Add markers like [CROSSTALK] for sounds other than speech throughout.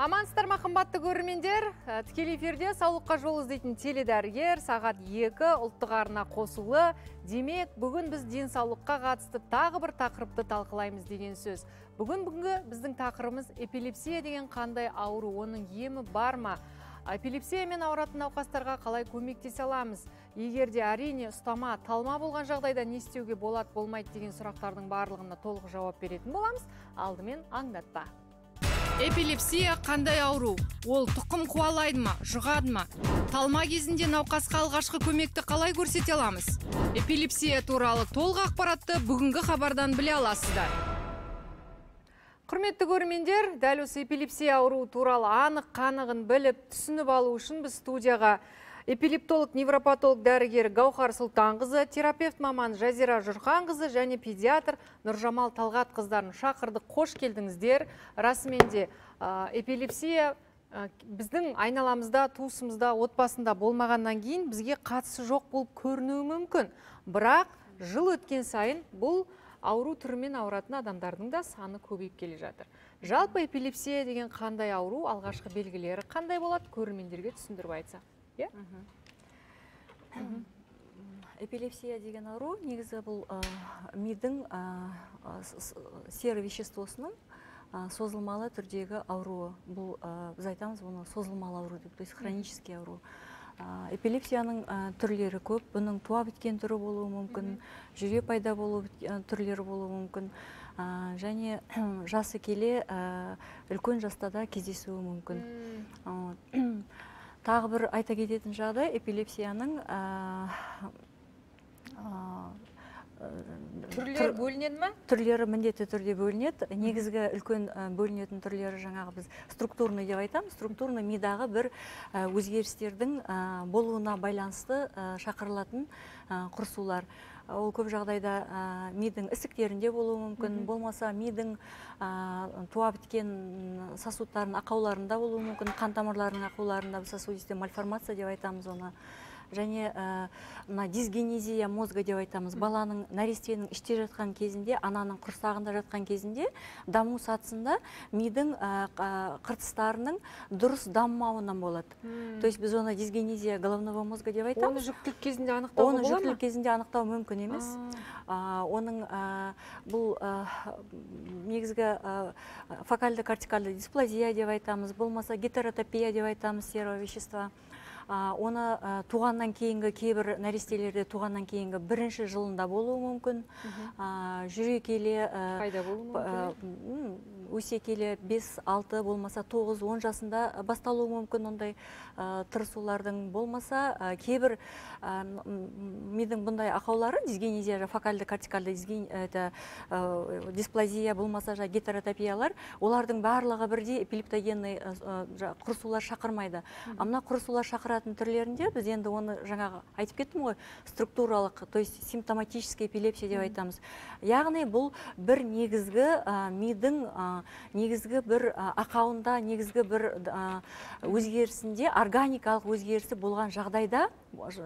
амансыздар ма қымбатты көрермендер Ә, тікелей эфирде саулыққа жол іздейтін теледәрігер сағат 2 ұлттық арна қосулы. Демек бүгін біз денсаулыққа қатысты тағы бір тақырыпты талқылаймыз деген сөз. Бүгін бүгінгі біздің тақырыбымыз эпилепсия деген қандай ауру оның емі бар ма? Эпилепсиямен ауыратын науқастарға қалай көмектесе аламыз? Егер де әрине ұстама талма болған жағдайда не істеуге болады болмайды деген сұрақтардың барлығына толық жауап беретін боламыз. Алдымен аңдатпа эпилепсия қандай ауру? Ол тұқым қуалайды ма жұғады ма? Талма кезінде науқасқа алғашқы көмекті қалай көрсете аламыз? Эпилепсия туралы толық ақпаратты бүгінгі хабардан біле аласыздар. Құрметті көрермендер дәл осы эпилепсия ауруы туралы анық қанығын біліп түсініп алу үшін біз студияға эпилептолог невропатолог дәрігер гаухар сұлтанқызы терапевт маман жазира жұрханқызы және педиатр нұржамал талғат қыздарын шақырдық. Қош келдіңіздер. Расымен де эпилепсия біздің айналамызда туысымызда отбасында болмағаннан кейін бізге қатысы жоқ болып көрінуі мүмкін. Бірақ жыл өткен сайын бұл ауру түрімен ауыратын адамдардың да саны көбейіп келе жатыр. Жалпы эпилепсия деген қандай ауру алғашқы белгілері қандай болады көрермендерге түсіндіріп айтсақ иә эпилепсия деген ауру негізі бұл ә, мидың ә, с- с- серый веществосының ә, созылмалы түрдегі ауруы бұл ә, біз айтамыз бұны созылмалы ауру деп то есть хронический ауру. Ә, эпилепсияның ә, түрлері көп. Бұның туа біткен түрі болуы мүмкін жүре пайда болу ә, түрлері болуы мүмкін. Ә, және [CLEARS THROAT] жасы келе ә, үлкен жаста да кездесуі мүмкін. Тағы бір айта кететін жағдай эпилепсияның түрлері бөлінеді ма? түрлері міндетті түрде бөлінеді. Негізгі үлкен бөлінетін түрлері жаңағы біз структурный деп айтамыз. Структурный мидағы бір өзгерістердің болуына байланысты шақырылатын құрсулар. Ол көп жағдайда ә, мидың ісіктерінде болуы мүмкін болмаса мидың ә, туа біткен сосудтардың ақауларында болуы мүмкін қан тамырларының ақауларында сосудистая мальформация деп айтамыз оны. Және ә, мына дисгенезия мозга деп айтамыз баланың нәрестенің іште жатқан кезінде ананың құрсағында жатқан кезінде даму сатысында мидың қа- қыртыстарының дұрыс дамымауынан болады. То есть біз оны дисгенезия головного мозга деп оны айтамыз. жүктілік кезінде анықтауға оны жүктілік кезінде анықтау мүмкін емес. Оның а, бұл негізгі фокальды кортикальды дисплазия деп айтамыз болмаса гетеротопия деп айтамыз серого вещества. Оны туғаннан кейінгі кейбір нәрестелерде туғаннан кейінгі бірінші жылында болуы мүмкін. Жүре келе пайда болуы мүмкін. Өсе келе 5-6 болмаса 9-10 жасында басталуы мүмкін ондай ә, тырысулардың болмаса ә, кейбір ә, мидың бұндай ақаулары дисгенезия жа- фокальды кортикальды дисген- ә, дисплазия болмаса жа гетеротопиялар олардың барлығы бірдей эпилептогенный құрысулар шақырмайды. А мына құрысулар шақыратын түрлерінде біз енді оны жаңағы айтып кеттім ғой структуралық то есть симптоматический эпилепсия деп айтамыз. Яғни бұл бір негізгі ә, мидың ә, негізгі бір ақауында негізгі бір өзгерісінде органикалық өзгерісі болған жағдайда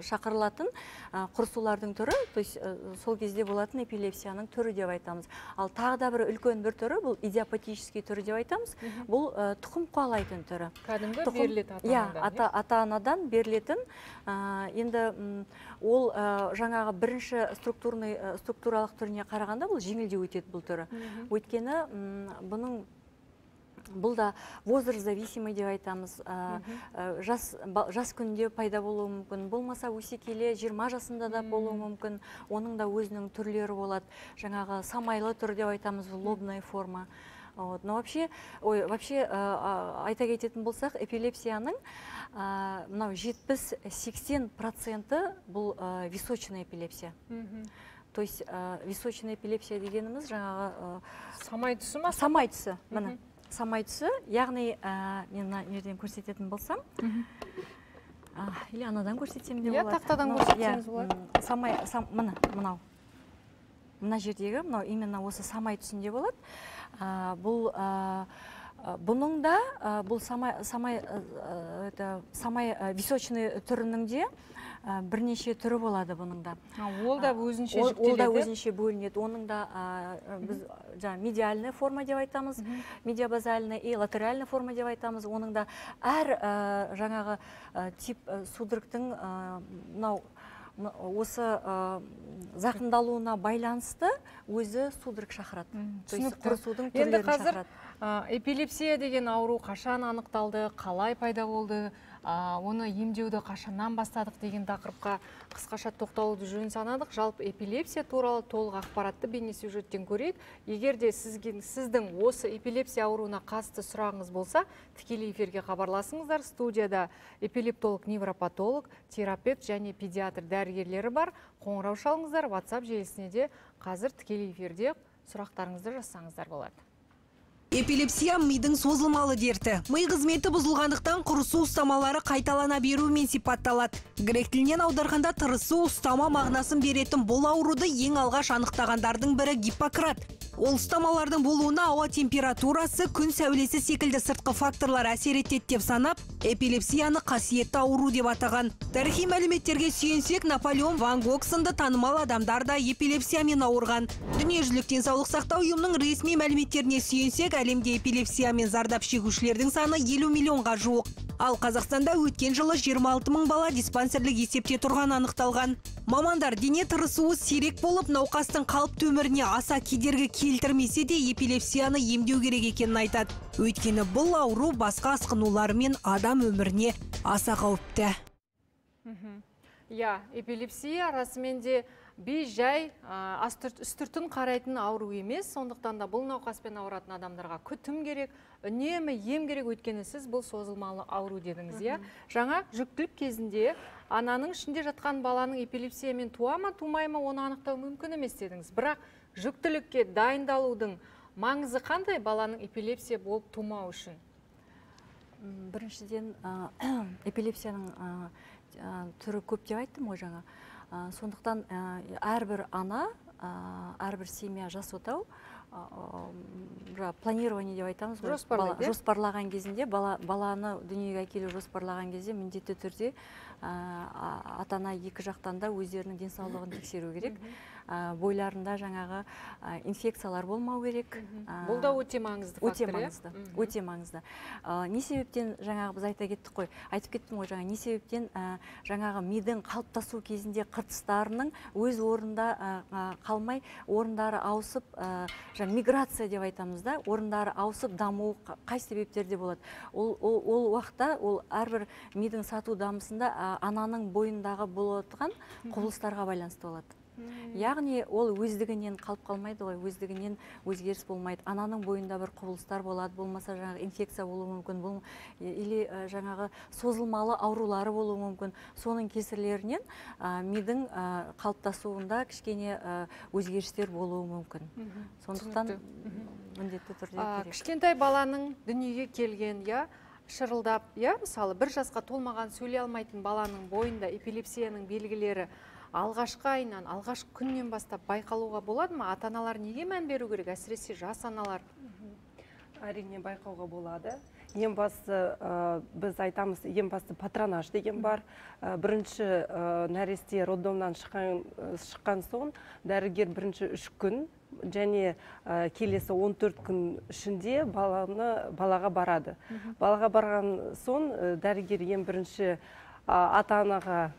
шақырылатын ә, құрысулардың түрі то есть ә, сол кезде болатын эпилепсияның түрі деп айтамыз. Ал тағы да бір үлкен бір түрі бұл идиопатический түрі деп айтамыз. Бұл тұқым қуалайтын түрі. Кәдімгі тұқым- беріледі ата иә анадан, ата, ата анадан берілетін енді ол жаңағы бірінші структурный структуралық түріне қарағанда бұл жеңілдеу өтеді бұл түрі. Өйткені бұның бұл да возраст зависимый деп айтамыз. Ә, ә, жас, ба- жас күнде пайда болуы мүмкін. Болмаса өсе келе 20 жасында да болуы мүмкін. Оның да өзінің түрлері болады. Жаңағы самайлы түр деп айтамыз лобная форма. Вот. Но вообще, ой, вообще ә, айта кететін болсақ, эпилепсияның мынау 70-80 проценті бұл височная эпилепсия. То есть ә, височная эпилепсия дегеніміз жаңағы ә, самай түсі ма? самай түсі міне. Самай түсі. Яғни ә, мен мына жерден көрсететін болсам а, или анадан көрсетсем де Иә, болады тақтадан Мынау, көрсетсеңіз иә, болады. м, самай сам, міне мынау. Мына жердегі мынау именно осы самай түсінде болады. А, бұл Ә, бұның да ә, бұл самай самай ә, ә, это самай ә, височный түрінің де ә, бірнеше түрі болады бұның да. А, ол да өзінше ол, ол да өзінше бөлінеді. Оның да ә, біз жаңа медиальная форма деп айтамыз медиабазальная и латеральная форма деп айтамыз. Оның да әр ә, жаңағы ә, тип ә, судорогтың ә, мынау осы ә, зақымдалуына байланысты өзі судорог шақырады. Құрысудың Енді түрлерін қазір шақырады. а, эпилепсия деген ауру қашан анықталды қалай пайда болды? Оны емдеуді қашаннан бастадық деген тақырыпқа қысқаша тоқталуды жөн санадық. Жалпы эпилепсия туралы толық ақпаратты бейнесюжеттен көрейік. Егер де сізге сіздің осы эпилепсия ауруына қатысты сұрағыңыз болса тікелей эфирге хабарласыңыздар. Студияда эпилептолог невропатолог терапевт және педиатр дәрігерлері бар. Қоңырау шалыңыздар. Whatsapp желісіне де қазір тікелей эфирде сұрақтарыңызды жазсаңыздар болады. Эпилепсия мидың созылмалы дерті. Ми қызметі бұзылғандықтан құрысу ұстамалары қайталана беруімен сипатталады. Грек тілінен аударғанда тырысу ұстама мағынасын беретін бұл ауруды ең алғаш анықтағандардың бірі гиппократ. Ол ұстамалардың болуына ауа температурасы күн сәулесі секілді сыртқы факторлар әсер етеді деп санап эпилепсияны қасиетті ауру деп атаған. Тарихи мәліметтерге сүйенсек наполеон ван гог сынды танымал адамдар да эпилепсиямен ауырған. Дүниежүзілік денсаулық сақтау ұйымының ресми мәліметтеріне сүйенсек әлемде эпилепсиямен зардап шегушілердің саны 50 миллионға жуық. Ал қазақстанда өткен жылы 26 мың бала диспансерлік есепте тұрған анықталған. Мамандар дене тырысуы сирек болып науқастың қалыпты өміріне аса кедергі келтірмесе де эпилепсияны емдеу керек екенін айтады. Өйткені бұл ауру басқа асқынуларымен адам өміріне аса қауіпті. Иә эпилепсия расымен де бей жай үстіртін қарайтын ауру емес. Сондықтан да бұл науқаспен ауыратын адамдарға күтім керек үнемі ем керек. Өйткені сіз бұл созылмалы ауру дедіңіз иә? Жаңа жүктілік кезінде ананың ішінде жатқан баланың эпилепсиямен туа ма тумай ма оны анықтау мүмкін емес дедіңіз. Бірақ жүктілікке дайындалудың маңызы қандай баланың эпилепсия болып тумау үшін? Біріншіден [COUGHS] эпилепсияның түрі көп деп айттым ғой жаңа. Ә, сондықтан ә, әрбір ана ә, әрбір семья жас отау планирование деп айтамыз ғой. Жоспарлайды, Бала- иә? жоспарлаған кезінде бала, баланы дүниеге әкелу жоспарлаған кезде міндетті түрде ә, ата ана екі жақтан да өздерінің денсаулығын тексеру керек. Бойларында жаңағы инфекциялар болмау керек. Бұл да өте маңызды өте фактор иә? маңызды Мгм. өте маңызды. Не себептен жаңағы біз айта кеттік қой айтып кеттім ғой жаңа не себептен жаңағы мидың қалыптасу кезінде қыртыстарының өз орнында қалмай орындары ауысып жаңа миграция деп айтамыз да орындары ауысып дамуы қа- қай себептерде болады? Ол, ол, ол уақытта ол әрбір мидың сату дамысында ананың бойындағы болып құбылыстарға байланысты болады. Яғни ол өздігінен қалып қалмайды ғой өздігінен өзгеріс болмайды. Ананың бойында бір құбылыстар болады болмаса жаңағы инфекция болуы мүмкін бұл или жаңағы созылмалы аурулары болуы мүмкін. Соның кесірлерінен ә, мидың ә, қалыптасуында кішкене ә, өзгерістер болуы мүмкін. Сондықтан міндетті түрде А, керек. кішкентай баланың дүниеге келген иә шырылдап иә мысалы бір жасқа толмаған сөйлей алмайтын баланың бойында эпилепсияның белгілері алғашқы айынан алғашқы күннен бастап байқалуға болады ма? Ата аналар неге мән беру керек? Әсіресе жас аналар. Әрине байқауға болады. Ең басты ә, біз айтамыз ең басты патронаж деген бар. Ә, бірінші ә, нәресте роддомнан шыққан, ә, шыққан соң дәрігер бірінші үш күн және ә, келесі 14 күн ішінде баланы балаға барады. Балаға барған соң ә, дәрігер ең бірінші ата анаға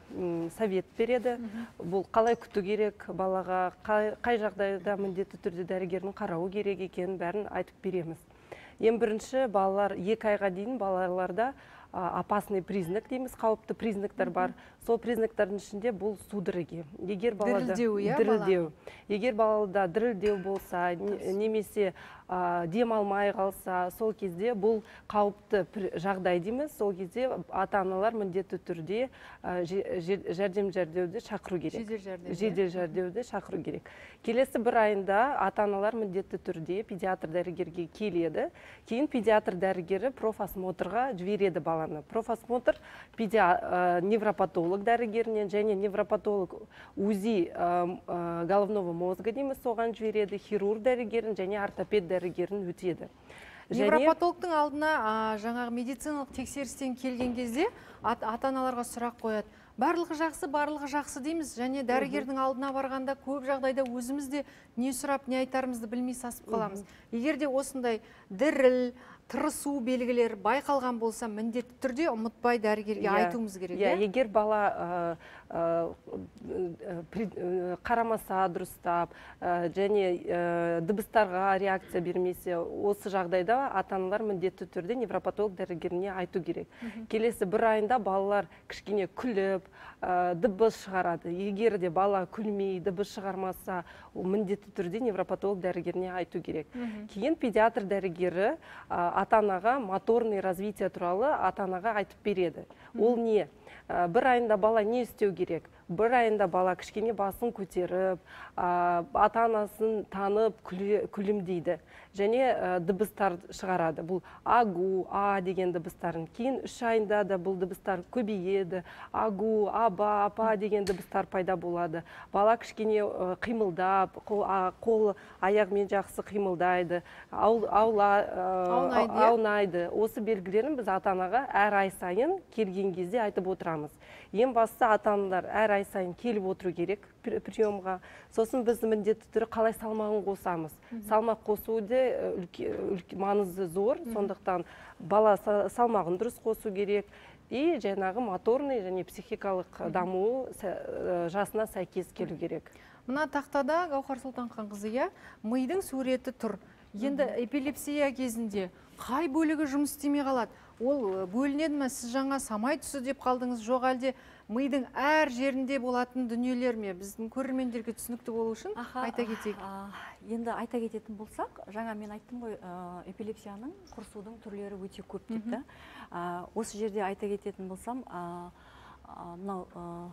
совет береді. Бұл қалай күту керек балаға қай, қай жағдайда міндетті түрде дәрігердің қарауы керек екенін бәрін айтып береміз. Ең бірінші балалар екі айға дейін балаларда опасный признак дейміз қауіпті признактар бар. Сол признактардың ішінде бұл судороги. Егер балада Дірілдеу, иә, дірілдеу. Егер балада дірілдеу болса не- немесе дем алмай қалса сол кезде бұл қауіпті жағдай дейміз. Сол кезде ата аналар міндетті түрде жәрдем жәрдеуді шақыру керек. Жедел жәрдем иә? жедел жәрдеуді шақыру керек. Келесі бір айында ата аналар міндетті түрде педиатр дәрігерге келеді. Кейін педиатр дәрігері профосмотрға жібереді баланы. Профосмотр педиа- ә, невропатолог дәрігерінен және невропатолог узи ә, головного мозга дейміз соған жібереді хирург дәрігерін және ортопед дәрігерін өтеді. Невропатологтың алдына жаңағы медициналық тексерістен келген кезде ат- ата аналарға сұрақ қояды. Барлығы жақсы барлығы жақсы дейміз. Және дәрігердің алдына барғанда көп жағдайда өзіміз де не сұрап не айтарымызды білмей сасып қаламыз. Егер де осындай діріл тырысу белгілері байқалған болса міндетті түрде ұмытпай дәрігерге Иә, айтуымыз керек иә иә? егер бала ә, қарамаса дұрыстап және дыбыстарға реакция бермесе осы жағдайда ата аналар міндетті түрде невропатолог дәрігеріне айту керек. Келесі бір айында балалар кішкене күліп дыбыс шығарады. Егер де бала күлмей дыбыс шығармаса міндетті түрде невропатолог дәрігеріне айту керек. Кейін педиатр дәрігері ата анаға моторный развитие туралы ата анаға айтып береді. Ол не? Бір айында бала не істеу керек? Бір айында бала кішкене басын көтеріп ә, ата анасын танып күлімдейді. Және ә, дыбыстар шығарады. Бұл агу а деген дыбыстарын. Кейін үш айында да бұл дыбыстар көбейеді. Агу аба апа деген дыбыстар пайда болады. Бала кішкене қимылдап қол, а, аяғымен жақсы қимылдайды. Ау- аула Аунайды, иә? аунайды. Осы белгілерін біз ата анаға әр ай сайын келген кезде айтып отырамыз. Ең бастысы ата аналар әр ай сайын келіп отыру керек пр- приемға. Сосын біз міндетті түрде қалай салмағын қосамыз? Салмақ қосу де э, үлке, үлке- маңызы зор. Сондықтан бала са- салмағын дұрыс қосу керек. И жаңағы моторный және психикалық дамуы сә- э, жасына сәйкес келу керек. Мына тақтада гаухар сұлтанханқызы иә мидың суреті тұр. Енді эпилепсия кезінде қай бөлігі жұмыс істемей қалады? Ол бөлінеді ме сіз жаңа самай тұсы деп қалдыңыз? Жоқ әлде мидың әр жерінде болатын дүниелер ме? Біздің көрермендерге түсінікті болу үшін Аха, айта кетейік. а, енді айта кететін болсақ жаңа мен айттым ғой ә, эпилепсияның құрысудың түрлері өте көп деп та А, осы жерде айта кететін болсам мынау ә,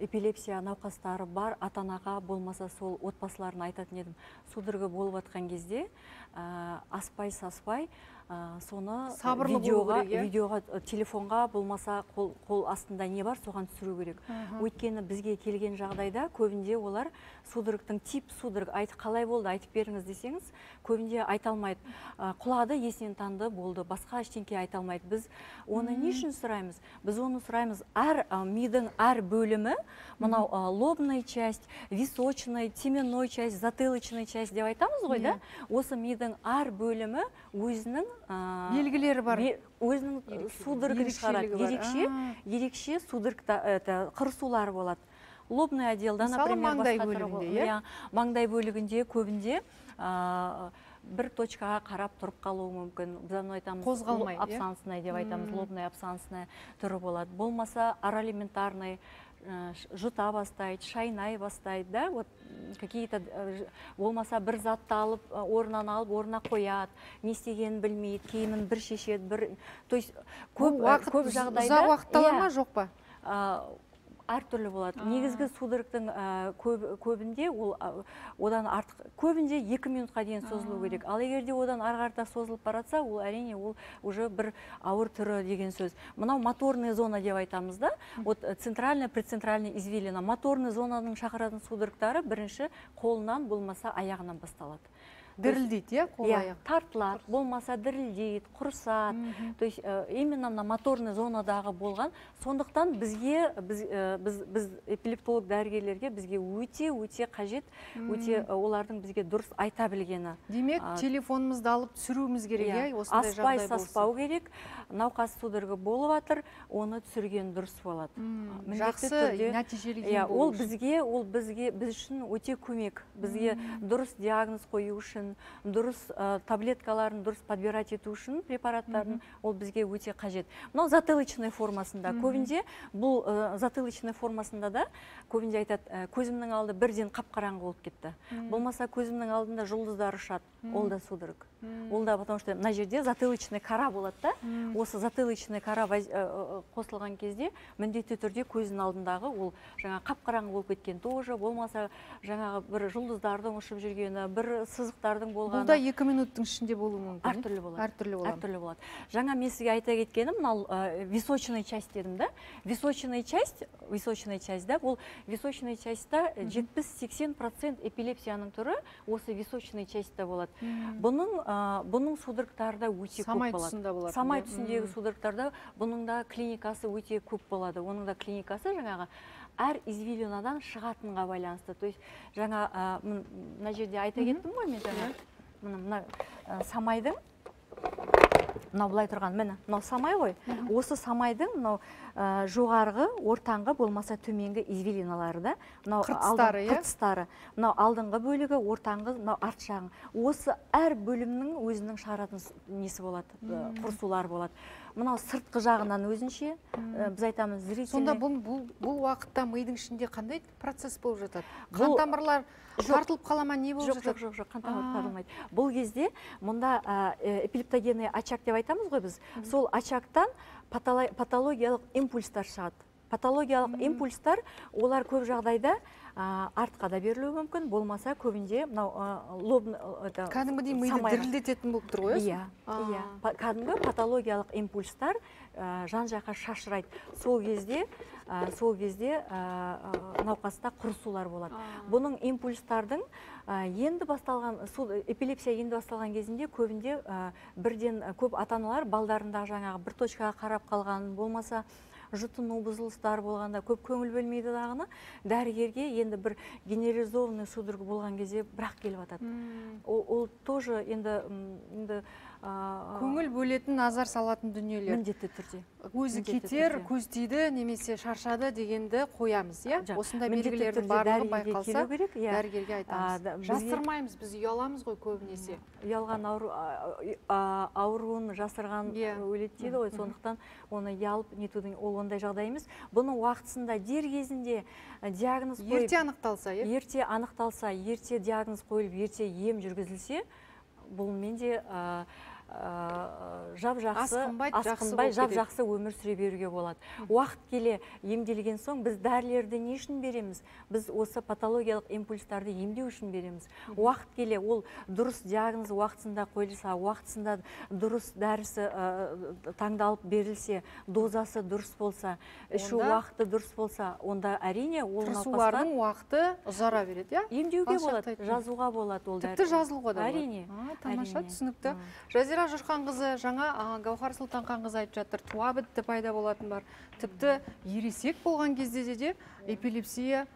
эпилепсия науқастары бар ата анаға болмаса сол отбасыларына айтатын едім. Судорога болып жатқан кезде ә, аспай саспай ә, соны Сабырлы видеоға иә? видеоға ә, телефонға болмаса қол, қол астында не бар соған түсіру керек. Өйткені бізге келген жағдайда көбінде олар судорогтың тип судорог айт қалай болды айтып беріңіз десеңіз көбінде айта алмайды. Ә, құлады есінен танды болды. Басқа ештеңке айта алмайды. Біз оны не үшін сұраймыз? Біз оны сұраймыз әр ә, мидың әр бөлімі мынау ә, лобная часть височный теменной часть затылочный часть деп айтамыз ғой да? Осы мидың әр бөлімі өзінің белгілері бар. өзінің судорогын шығарады ерекше ерекше судорогта это қырысулар болады. Лобный отделда Мысалы, например маңдай бөлігінде, иә? иә маңдай бөлігінде көбінде а, бір точкаға қарап тұрып қалуы мүмкін. Біз оны айтамыз Қозғалмайды, иә? абсансный деп айтамыз лобный абсансный түрі болады. Болмаса аралиментарный жұта бастайды шайнай бастайды да? Вот какие то ж- болмаса бір затты алып ә, орнынан алып орнына қояды не істегенін білмейді киімін бір шешеді бір то есть көп уақыт көп жағдайда ұзақ уақыт иә, ма жоқ па? Әртүрлі болады. Негізгі судорогтың көп, көбінде ол одан артық көбінде екі минутқа дейін созылу керек. Ал егер де одан ары қарата созылып бара жатса ол әрине ол уже бір ауыр түрі деген сөз. Мынау моторная зона деп айтамыз да. Вот э, центральная предцентральная извилина. Моторный зонаның шақыратын судорогтары бірінші қолынан болмаса аяғынан басталады. Дірілдейді иә қол иә. аяқ. Тартылады болмаса дірілдейді құрысады. То есть именно мына моторный зонадағы болған. Сондықтан бізге біз, біз, біз эпилептолог дәрігерлерге бізге өте өте қажет өте олардың бізге дұрыс айта білгені демек телефонымызды алып түсіруіміз керек иә. Иә, осындай аспай саспау керек. Науқас судорога болып жатыр оны түсірген дұрыс болады. Жақсы нәтижелі иә ол бізге ол бізге біз үшін өте көмек. Бізге дұрыс диагноз қою үшін дұрыс ә, таблеткаларын дұрыс подбирать ету үшін препараттарын ол бізге өте қажет. Мынау затылочный формасында көбінде бұл ә, затылочный формасында да көбінде айтады ә, көзімнің алды бірден қап қараңғы болып кетті болмаса көзімнің алдында жұлдыздар ұшады ол да судорог. Ол да потому что мына жерде затылочный кара болады да. Осы затылочный воз- ә, ә, қосылған кезде міндетті түрде көздің алдындағы ол жаңа қап қараңғы болып кеткен тоже болмаса жаңағы бір жұлдыздардың ұшып жүргені бір сызықтардың бұл болғаны. да екі минуттың ішінде болуы мүмкін әртүрлі болады. Әртүрлі болады. Әртүрлі болады. Жаңа мен сізге айта кеткенім мынау ә, височный часть дедім да. Височный часть височный часть да бұл височный частьта жетпіс сексен процент эпилепсияның түрі осы височный частьта болады. Бұның ә, бұның судороктары да өте Самай көп болады. тұсында самай түсіндегі Мм. судороктарда бұның да клиникасы өте көп болады. Оның да клиникасы жаңағы әр извилинадан шығатынға байланысты. То есть жаңа мын- мына жерде айта кеттім ғой мен жаңа. Мына мына самайдың мынау былай тұрған міне мынау самай ғой. Осы самайдың мынау ә, жоғарғы ортаңғы болмаса төменгі извилиналары да мынау Қыртыстары, иә? қыртыстары. Мынау алдыңғы бөлігі ортаңғы мынау арт осы әр бөлімнің өзінің шығаратын несі болады құрсулары болады. Мынау сыртқы жағынан өзінше ә, біз айтамыз зрительный сонда бұл, бұл, бұл уақытта мидың ішінде қандай процесс болып жатады? Қан тамырлар тартылып қала ма не болып жоқ жоқ жатады? жоқ жоқ қан А. тамыр тарылмайды. Бұл кезде мұнда ә, эпилептогенный очаг деп айтамыз ғой біз. Сол очагтан патологиялық импульстар шығады. Патологиялық импульстар олар көп жағдайда ә, артқа да берілуі мүмкін болмаса көбінде мынау ә, лоб это кәдімгідей миды дірілдететін болып тұр ғой иә иә. Кәдімгі патологиялық импульстар ә, жан жаққа шашырайды. Сол кезде ә, сол кезде ә, науқаста құрысулар болады. Бұның импульстардың енді басталған сол эпилепсия енді басталған кезінде көбінде бірден көп ата аналар балдарындағы жаңағы бір точкаға қарап қалған болмаса жұтыну бұзылыстар болғанда көп көңіл бөлмейді дағыны. Дәрігерге енді бір генерализованный судорога болған кезде бірақ келіп жатады ол, тоже енді енді көңіл бөлетін назар салатын дүниелер. Міндетті түрде. Өзі кетер көз тиді немесе шаршады дегенді қоямыз иә? Осындай белгілердің барлығы байқалса керек, иә. дәрігерге айтамыз. жасырмаймыз біз ұяламыз ғой көбінесе. Ұялған ауруын жасырған Иә. өледі дейді ғой. сондықтан оны ұялып нетудің ол ондай жағдай емес. Бұны уақытысында дер кезінде диагноз қойып ерте анықталса иә? ерте анықталса ерте диагноз қойылып ерте ем жүргізілсе бұл менде ә, жап жақсы Асқынбайды, жақсы асқынбай жап жақсы өмір сүре беруге болады. Уақыт келе емделген соң біз дәрілерді не үшін береміз? Біз осы патологиялық импульстарды емдеу үшін береміз. Уақыт келе ол дұрыс диагноз уақытысында қойылса уақытысында дұрыс дәрісі ә, таңдалып берілсе дозасы дұрыс болса ішу уақыты дұрыс болса онда әрине ол науқасқа тырысулардың уақыты ұзара береді иә? емдеуге болады жазуға болады ол тіпті жазылуға да болады. әрине тамаша түсінікті. М. жазира жұрқанқызы жаңа а, гаухар сұлтанқанқызы айтып жатыр. Туа бітті пайда болатын бар. Тіпті ересек болған кезде де эпилепсия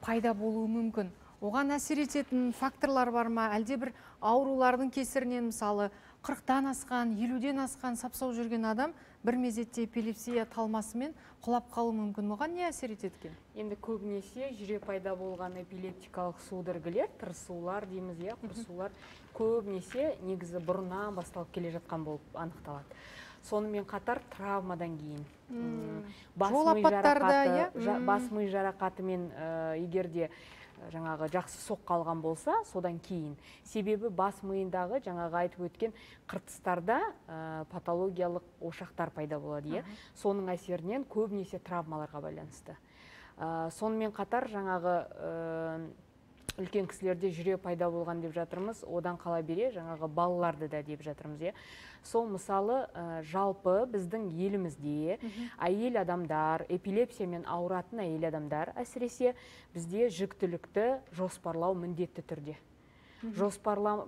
пайда болуы мүмкін. Оған әсер ететін факторлар бар ма? Әлде бір аурулардың кесірінен мысалы қырықтан асқан елуден асқан сапсау жүрген адам бір мезетте эпилепсия талмасымен құлап қалуы мүмкін оған не әсер етеді екен? Енді көбінесе жүре пайда болған эпилептикалық судорогілер тырысулар дейміз иә құрысулар көбінесе негізі бұрыннан басталып келе жатқан болып анықталады. Сонымен қатар травмадан кейін Жол ми апаттарда, иә? бас ми жарақатымен ә, егер де ә, жаңағы жақсы соққы алған болса содан кейін. Себебі бас миындағы жаңағы айтып өткен қыртыстарда ә, патологиялық ошақтар пайда болады иә. Соның әсерінен көбінесе травмаларға байланысты. Ә, сонымен қатар жаңағы ә, үлкен кісілерде жүре пайда болған деп жатырмыз. Одан қала бере жаңағы балаларды да деп жатырмыз иә. Сол мысалы ә, жалпы біздің елімізде әйел адамдар эпилепсиямен ауыратын әйел адамдар әсіресе бізде жүктілікті жоспарлау міндетті түрде. Жоспарлау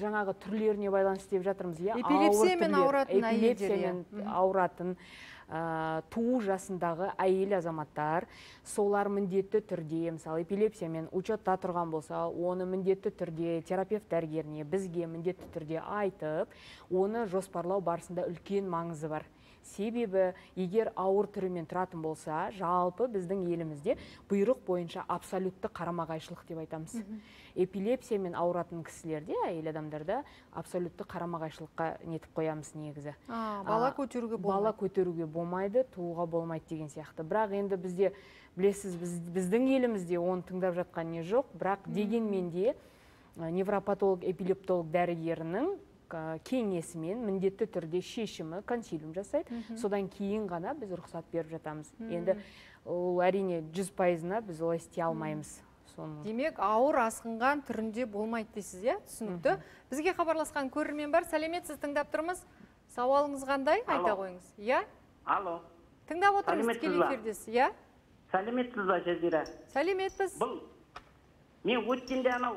жаңағы түрлеріне байланысты деп жатырмыз иә. Эпилепсиямен ауыратын әйелдер, иә. ауыратын ә, туу жасындағы әйел азаматтар солар міндетті түрде мысалы эпилепсиямен учетта тұрған болса оны міндетті түрде терапевт дәрігеріне бізге міндетті түрде айтып оны жоспарлау барысында үлкен маңызы бар. Себебі егер ауыр түрімен тұратын болса жалпы біздің елімізде бұйрық бойынша абсолютті қарама қайшылық деп айтамыз. Эпилепсиямен ауыратын кісілерде әйел адамдарда абсолютті қарама қайшылыққа нетіп қоямыз негізі. А, бала көтеруге бала болмайды көтеруге болмайды тууға болмайды деген сияқты. Бірақ енді бізде білесіз біз, біздің елімізде оны тыңдап жатқан не жоқ. Бірақ дегенмен де невропатолог эпилептолог дәрігерінің кеңесімен міндетті түрде шешімі консилиум жасайды. Содан кейін ғана біз рұқсат беріп жатамыз. Енді ол әрине жүз пайызына біз олай істей алмаймыз. Соны демек ауыр асқынған түрінде болмайды дейсіз иә? Түсінікті. Бізге хабарласқан көрермен бар. Сәлеметсіз? Тыңдап тұрмыз. Сауалыңыз қандай? Айта қойыңыз. Иә? Алло. Тыңдап отырмыз тікелей эфирдесіз иә? Сәлеметсіз ба жазира? Сәлеметпіз. Бұл мен өткенде анау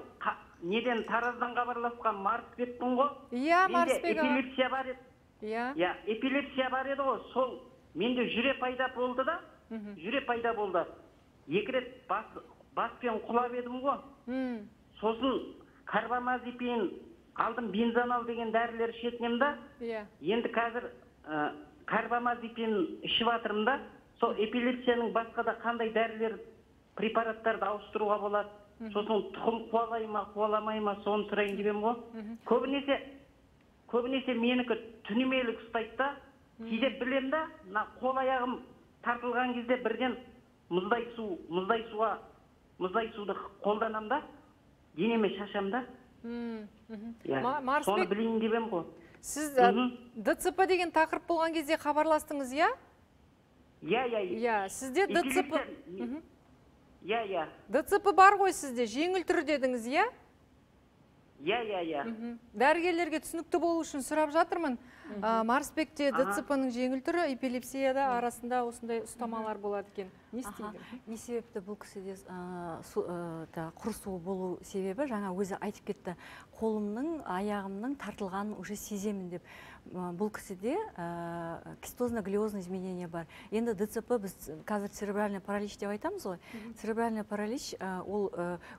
неден тараздан хабарласқан марысбекпін ғой? Иә марысбек эпилепсия бар еді. Иә. Иә эпилепсия бар еді ғой. Сол менде жүре пайда болды да. Жүре пайда болды. Екі рет бас баспен құлап едім ғой. Сосын карбамазепин алдым бензонал деген дәрілер ішетін да. Иә. Енді қазір ә, карбамазепин ішіп жатырмын да. Сол эпилепсияның басқа да қандай дәрілер препараттарды ауыстыруға болады? Сосын тұқым қуалай ма қуаламай ма соны сұрайын деп едім ғой көбінесе көбінесе менікі түнемелік ұстайды да кейде білемін да мына қол аяғым тартылған кезде бірден мұздай су мұздай суға мұздай суды қолданамын да денеме шашамын да. Иә соны білейін деп едім ғой. сіз дцп деген тақырып болған кезде хабарластыңыз иә? Иә иә иә. Сізде дцп. Иә иә дцп бар ғой сізде жеңіл түрі дедіңіз иә? Иә иә иә дәрігерлерге түсінікті болу үшін сұрап жатырмын. Марсбекте Аха. дцп-ның жеңіл түрі эпилепсияда арасында осындай ұстамалар болады екен. Не істейді? Не себепті бұл кісіде ә, су- ә, та құрысу болу себебі жаңа өзі айтып кетті. Қолымның аяғымның тартылғанын уже сеземін деп. Бұл кісіде ә, кистозно глиозный изменение бар. Енді дцп біз қазір церебральный паралич деп айтамыз ғой церебральный паралич ә, ол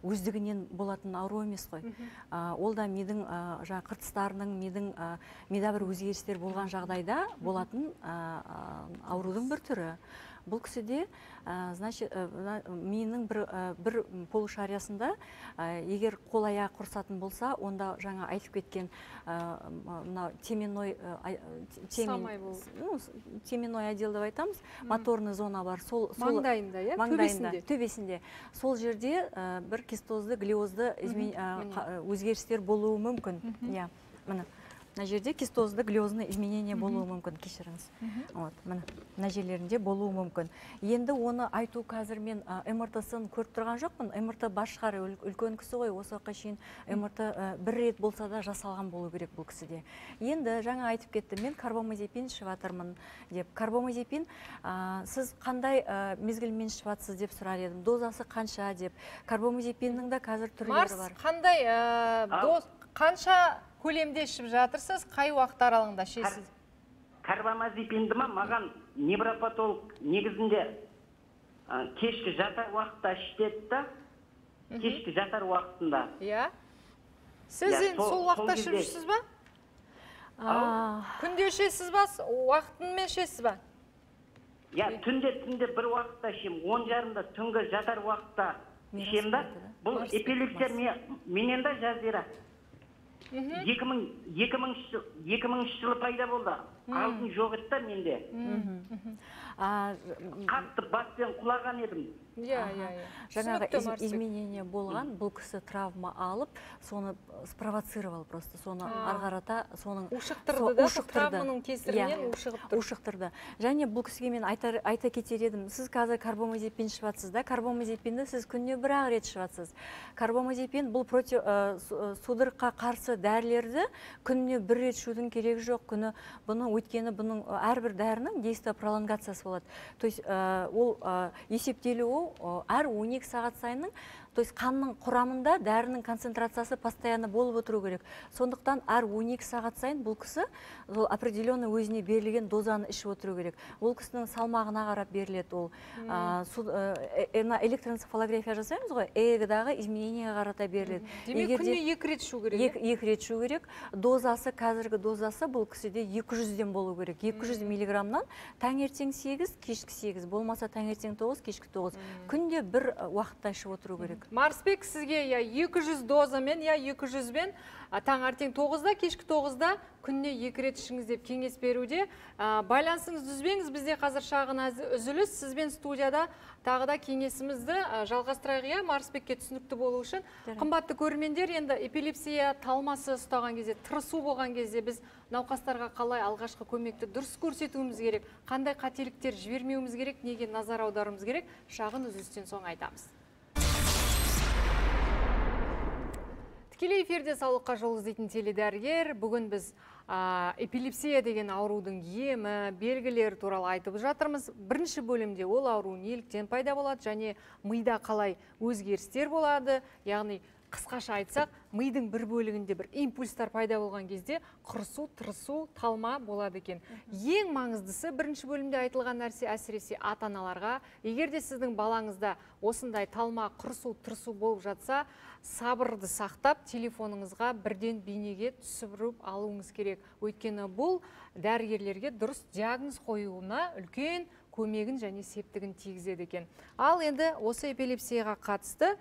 өздігінен болатын ауру емес қой Ә, ол да мидың ә, жаңа қыртыстарының мидың ә, мида бір өзгерістер болған жағдайда болатын ә, ә, аурудың бір түрі. Бұл кісіде ә, значит ә, мына миының бір ә, бір полушариясында ә, егер қол аяқ құрсатын болса онда жаңа айтып кеткен ә, мына теменной теменной отдел деп айтамыз. Моторный зона бар. Сол сол маңдайында иә? Маңдайында төбесінде? төбесінде. Сол жерде бір кистозды глиозды қа- өзгерістер болуы мүмкін. Иә міне. Мына жерде кистозды глиозный изменение болуы мүмкін кешіріңіз. Вот міне мына жерлерінде болуы мүмкін. Енді оны айту қазір мен мрт-сын көріп тұрған жоқпын. Мрт бас шығар үл- үлкен кісі ғой осы уақытқа шейін мрт бір рет болса да жасалған болу керек бұл кісіде. Енді жаңа айтып кетті мен карбамазепин ішіп жатырмын деп. Карбамазепин ә, сіз қандай ә, мезгілмен ішіп жатсыз деп сұрар едім. Дозасы қанша деп. Карбамазепиннің да қазір марс түрлері бар. қандай ә, доз қанша көлемде ішіп жатырсыз қай уақыт аралығында ішесіз? Карбамазепинді ма? Маған невропатолог негізінде ә, кешкі жатар уақытта ішітеді да. Кешкі жатар уақытында. Иә. Сіз енді сол- уақытта ішіп жүрсіз ба? Күнде ішесіз ба? Уақытымен ішесіз ба? Иә түнде түнде бір уақытта ішемін. Он жарымда түнгі жатар уақытта ішемін да. бұл эпилепсия ме- менен да жазира. Екі мың екі жыл- екі мыңыншы жылы пайда болды. Алдын жоқ еді да менде. А, қатты баспен құлаған едім. Иә иә иә. Жаңағы изменение болған бұл кісі травма алып соны спровоцировал просто соны ары қарата соның ушықтырды да травманың кесірінен Иә. ушығып тұр ушықтырды. Және бұл кісіге мен айтар, айта кетер едім сіз қазір карбамазепин ішіп жатсыз да? Карбамазепинді сіз күніне бір ақ рет ішіп жатсыз карбамазепин бұл против су- судорогқа қарсы дәрілерді күніне бір рет ішудің керегі жоқ. Күні бұны өйткені бұның әрбір дәрінің действие пролонгациясы болады. То есть ол есептелуі әр 12 сағат сайынның то есть қанның құрамында дәрінің концентрациясы постоянно болып отыру керек. Сондықтан әр 12 сағат сайын бұл кісі ол определенный өзіне берілген дозаны ішіп отыру керек. Ол кісінің салмағына қарап беріледі ол. Э, э, мына электроэнцефалография жасаймыз ғой эгодағы изменениеге қарата беріледі. Демек күніне екі рет ішу керек екі, екі рет ішу керек. Дозасы қазіргі дозасы бұл кісіде 200-ден болу керек. 200 миллиграммнан таңертең 8 кешкі 8 болмаса таңертең 9 кешкі 9 күнде бір э, уақытта ішіп отыру керек. Марсбек сізге иә 200 дозамен иә 200 бен а, таңертең 9-да кешкі 9-да күніне екі рет ішіңіз деп кеңес беруде. А, байланысыңызды үзбеңіз бізде қазір шағын үзіліс. Сізбен студияда тағы да кеңесімізді жалғастырайық. Иә марсбекке түсінікті болу үшін. Қымбатты көрермендер енді эпилепсия талмасы ұстаған кезде тырысу болған кезде біз науқастарға қалай алғашқы көмекті дұрыс көрсетуіміз керек қандай қателіктер жібермеуіміз керек неге назар аударуымыз керек шағын үзілістен соң айтамыз. Тікелей эфирде саулыққа жол іздейтін теледәрігер бүгін біз эпилепсия деген аурудың емі белгілері туралы айтып жатырмыз. Бірінші бөлімде ол ауру неліктен пайда болады және мида қалай өзгерістер болады. Яғни қысқаша айтсақ мидың бір бөлігінде бір импульстар пайда болған кезде құрысу тырысу талма болады екен. Ең маңыздысы бірінші бөлімде айтылған нәрсе әсіресе ата аналарға егер де сіздің балаңызда осындай талма құрысу тырысу болып жатса сабырды сақтап телефоныңызға бірден бейнеге түсіріп алуыңыз керек. Өйткені бұл дәрігерлерге дұрыс диагноз қоюына үлкен көмегін және септігін тигізеді екен. Ал енді осы эпилепсияға қатысты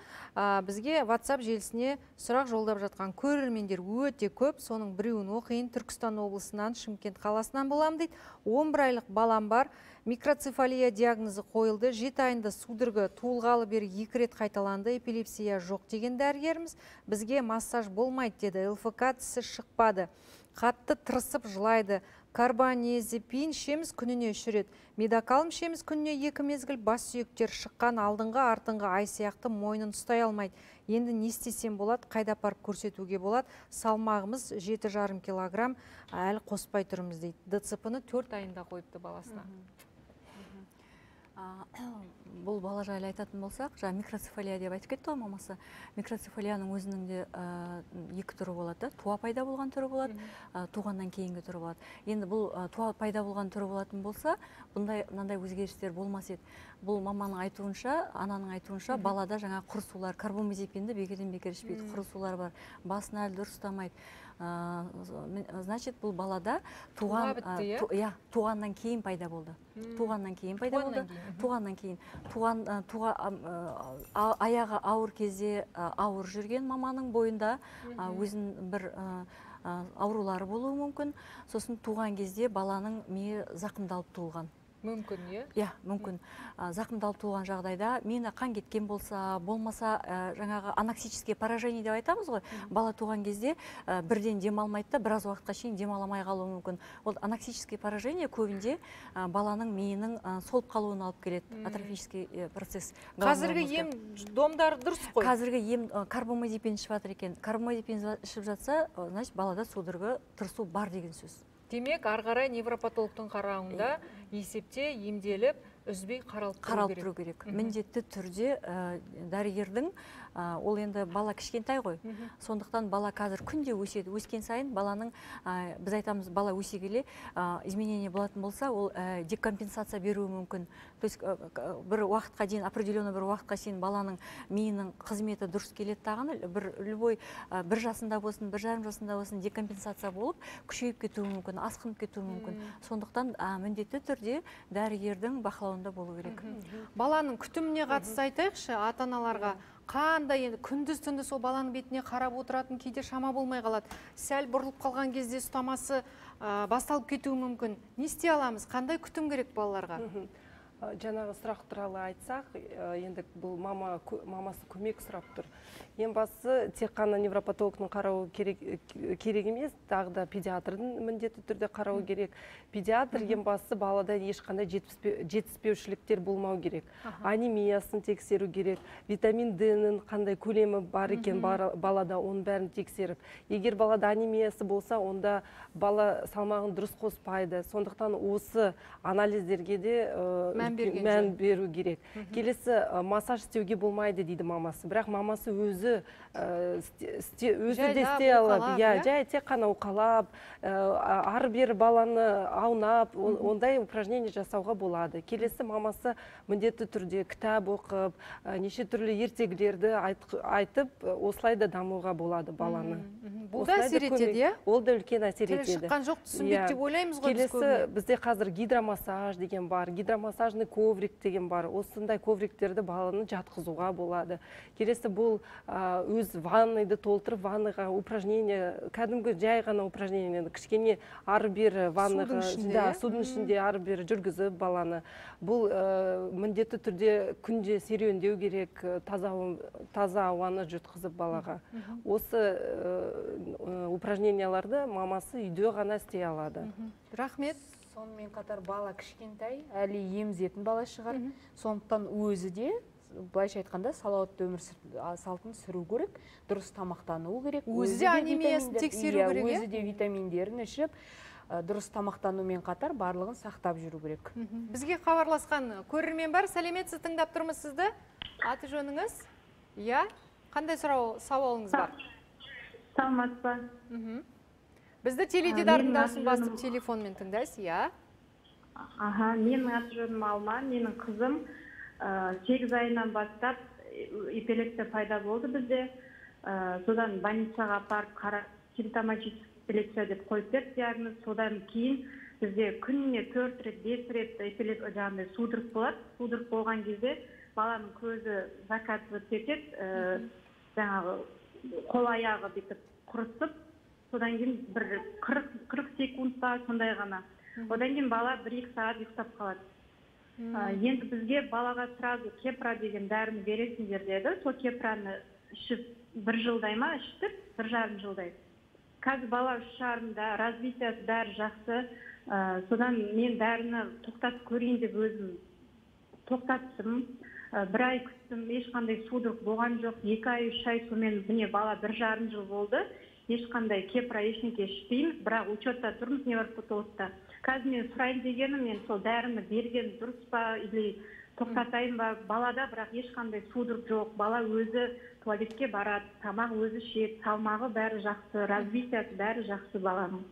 бізге WhatsApp желісіне сұрақ жолдап жатқан көрермендер өте көп. Соның біреуін оқиын. Түркістан облысынан шымкент қаласынан боламын дейді. 11 айлық балам бар. Микроцефалия диагнозы қойылды. Жеті айында судорога туылғалы бері екі рет қайталанды. Эпилепсия жоқ деген дәрігеріміз. Бізге массаж болмайды деді. Лфк тісі шықпады. Қатты тырысып жылайды. Карбонезепин ішеміз күніне үш рет медокалм ішеміз күніне екі мезгіл бас сүйектер шыққан алдыңғы артыңғы ай сияқты мойнын ұстай алмайды. Енді не істесем болады қайда апарып көрсетуге болады? Салмағымыз жеті жарым килограмм әлі қоспай тұрмыз дейді. Дцп ны төрт айында қойыпты баласына. [CLEARS THROAT] бұл бала жайлы айтатын болсақ жаңа микроцефалия деп айтып кетті ғой мамасы. Микроцефалияның өзінің де ә, екі түрі болады. Да туа пайда болған түрі болады ә, туғаннан кейінгі түрі болады. Енді бұл ә, туа пайда болған түрі болатын болса бұндай мынандай өзгерістер болмас еді. Бұл маманың айтуынша ананың айтуынша балада жаңа құрысулар карбамазепинді бекерден бекер ішпейді. Құрысулар бар. Басын әлі дұрыс ұстамайды. Значит бұл балада туған иә? иә туғаннан кейін пайда болды. Туғаннан кейін пайда болды. туғаннан кейін. Туған туға аяғы ауыр кезде ауыр жүрген маманың бойында ә, өзін бір аурулары болуы мүмкін. Сосын туған кезде баланың миы зақымдалып туылған. Мүмкін иә? Иә мүмкін. Зақымдалып туылған жағдайда миына қан кеткен болса болмаса ә, жаңағы аноксическое поражение деп айтамыз ғой. Бала туған кезде ә, бірден демалмайды да біраз уақытқа шейін демаламай қалуы мүмкін. Ол аноксическое поражение көбінде ә, баланың миының ә, солып қалуына алып келеді. Атрофический ә, процесс қазіргі ем домдары дұрыс қой? Қазіргі ем ә, карбамазепин ішіп жатыр екен. Карбамазепин ішіп жатса значит балада судорога тырысу бар деген сөз. Демек ары қарай невропатологтың қарауында есепте емделіп үзбей қаралып тұру қаралып керек. тұру керек міндетті түрде ә, дәрігердің ә, ол енді бала кішкентай ғой. Сондықтан бала қазір күнде өседі. Өскен сайын баланың ә, біз айтамыз бала өсе келе ә, изменение болатын болса ол ә, декомпенсация беруі мүмкін. То есть ә, бір уақытқа дейін определенный бір уақытқа шейін баланың миының қызметі дұрыс келеді дағы бір любой ә, бір жасында болсын бір жарым жасында болсын декомпенсация болып күшейіп кетуі мүмкін асқынып кетуі мүмкін. Сондықтан ә, міндетті түрде дәрігердің бақылауында болу керек. Баланың күтіміне қатысты айтайықшы ата аналарға қандай енді күндіз түнді сол баланың бетіне қарап отыратын кейде шама болмай қалады. Сәл бұрылып қалған кезде ұстамасы ә, басталып кетуі мүмкін. Не істей аламыз? Қандай күтім керек балаларға? Жаңағы сұрақ туралы айтсақ ә, енді бұл мама мамасы көмек сұрап тұр. Ең бастысы тек қана невропатологтың қарауы керек э, керек емес тағы да педиатрдың міндетті түрде қарауы керек. Педиатр ең бастысы балада ешқандай жетіспе- жетіспеушіліктер болмау керек. Анемиясын тексеру керек. Витамин д ның қандай көлемі бар екен балада оның бәрін тексеріп. Егер балада анемиясы болса онда бала салмағын дұрыс қоспайды. Сондықтан осы анализдерге де э, Мән беру керек. Келесі массаж істеуге болмайды дейді мамасы. Бірақ мамасы өзі өзі де істей алады. иә иә? жай тек қана уқалап а- ары бері баланы аунап ондай упражнение жасауға болады. Келесі мамасы міндетті түрде кітап оқып неше түрлі ертегілерді айтып осылай да дамуға болады баланы. Бұл да әсер етеді иә? ол да үлкен әсер тілі етеді. шыққан жоқ түсінбейді Иә. деп ойлаймыз ғой келесі бізде қазір гидромассаж деген бар. Гидромассажный коврик деген бар. Осындай ковриктерді баланы жатқызуға болады. Келесі бұл өз ванныйды толтырып ванныйға упражнение кәдімгі жай ғана упражнение кішкене ары бері ванныйға ішінде, да, судың ішінде ары бері жүргізіп баланы. Бұл ә, міндетті түрде күнде серуендеу керек таза таза ауаны жұтқызып балаға. Осы ә, упражненияларды мамасы үйде ғана істей алады. Рахмет. Сонымен қатар бала кішкентай әлі емізетін бала шығар. Сондықтан өзі де былайша айтқанда салауатты өмір сүр- а, салтын сүру керек дұрыс тамақтану керек Өзі де анемиясын тексеру иә, керек, иә? өзі де витаминдерін ішіп дұрыс тамақтанумен қатар барлығын сақтап жүру керек. Бізге хабарласқан көрермен бар. Сәлеметсіз тыңдап тұрмыз сізді. Аты жөніңіз иә. Қандай сұрау сауалыңыз бар? Саламатсыз ба? Бізді теледидардың дауысын басып телефонмен тыңдайсыз иә? Аха менің аты жөнім алма менің қызым сегіз айынан бастап эпилепсия пайда болды бізде. Ә, содан больницаға апарып қарап симптоматический эпилепсия деп қойып берді диагноз. Содан кейін бізде күніне төрт рет бес рет жаңағыдай судорог болады. Судорог болған кезде баланың көзі закатывать етеді ә, жаңағы қол аяғы бүйтіп құрысып содан кейін бір қырық қырық секунд па сондай ғана. Одан кейін бала бір екі сағат ұйықтап қалады. Ә, енді бізге балаға сразу кепра деген дәріні бересіңдер деді. Сол кепраны ішіп бір жылдай ма іштік бір жарым жылдай. Қазір бала үш жарымда развитиясы бәрі жақсы. Ә, содан мен дәріні тоқтатып көрейін деп өзім тоқтаттым. Ә, бір ай күттім. Ешқандай судорог болған жоқ. Екі ай үш ай сонымен міне бала бір жарым жыл болды. Ешқандай кепра ештеңке ішпейміз бірақ учетта тұрмыз невропатологта қазір мен сұрайын дегенім мен сол дәріні берген дұрыс па или тоқтатайын ба? Балада бірақ ешқандай судорог жоқ. Бала өзі туалетке барады тамақ өзі ішеді салмағы бәрі жақсы развитиясы бәрі жақсы баланың.